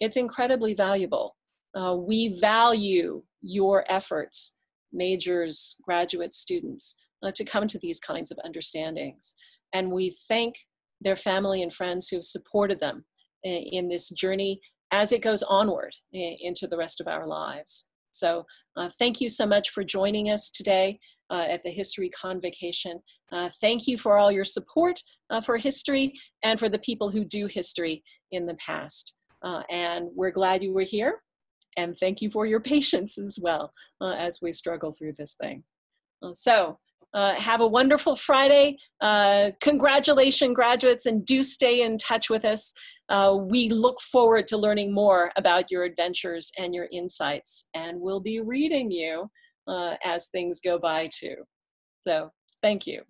It's incredibly valuable. Uh, we value your efforts, majors, graduate students, uh, to come to these kinds of understandings. And we thank their family and friends who have supported them in, in this journey as it goes onward in, into the rest of our lives. So uh, thank you so much for joining us today uh, at the History Convocation. Uh, thank you for all your support uh, for history and for the people who do history in the past. Uh, and we're glad you were here. And thank you for your patience as well uh, as we struggle through this thing. so uh, have a wonderful Friday. Uh, congratulations, graduates, and do stay in touch with us. Uh, we look forward to learning more about your adventures and your insights, and we'll be reading you uh, as things go by too. So, thank you.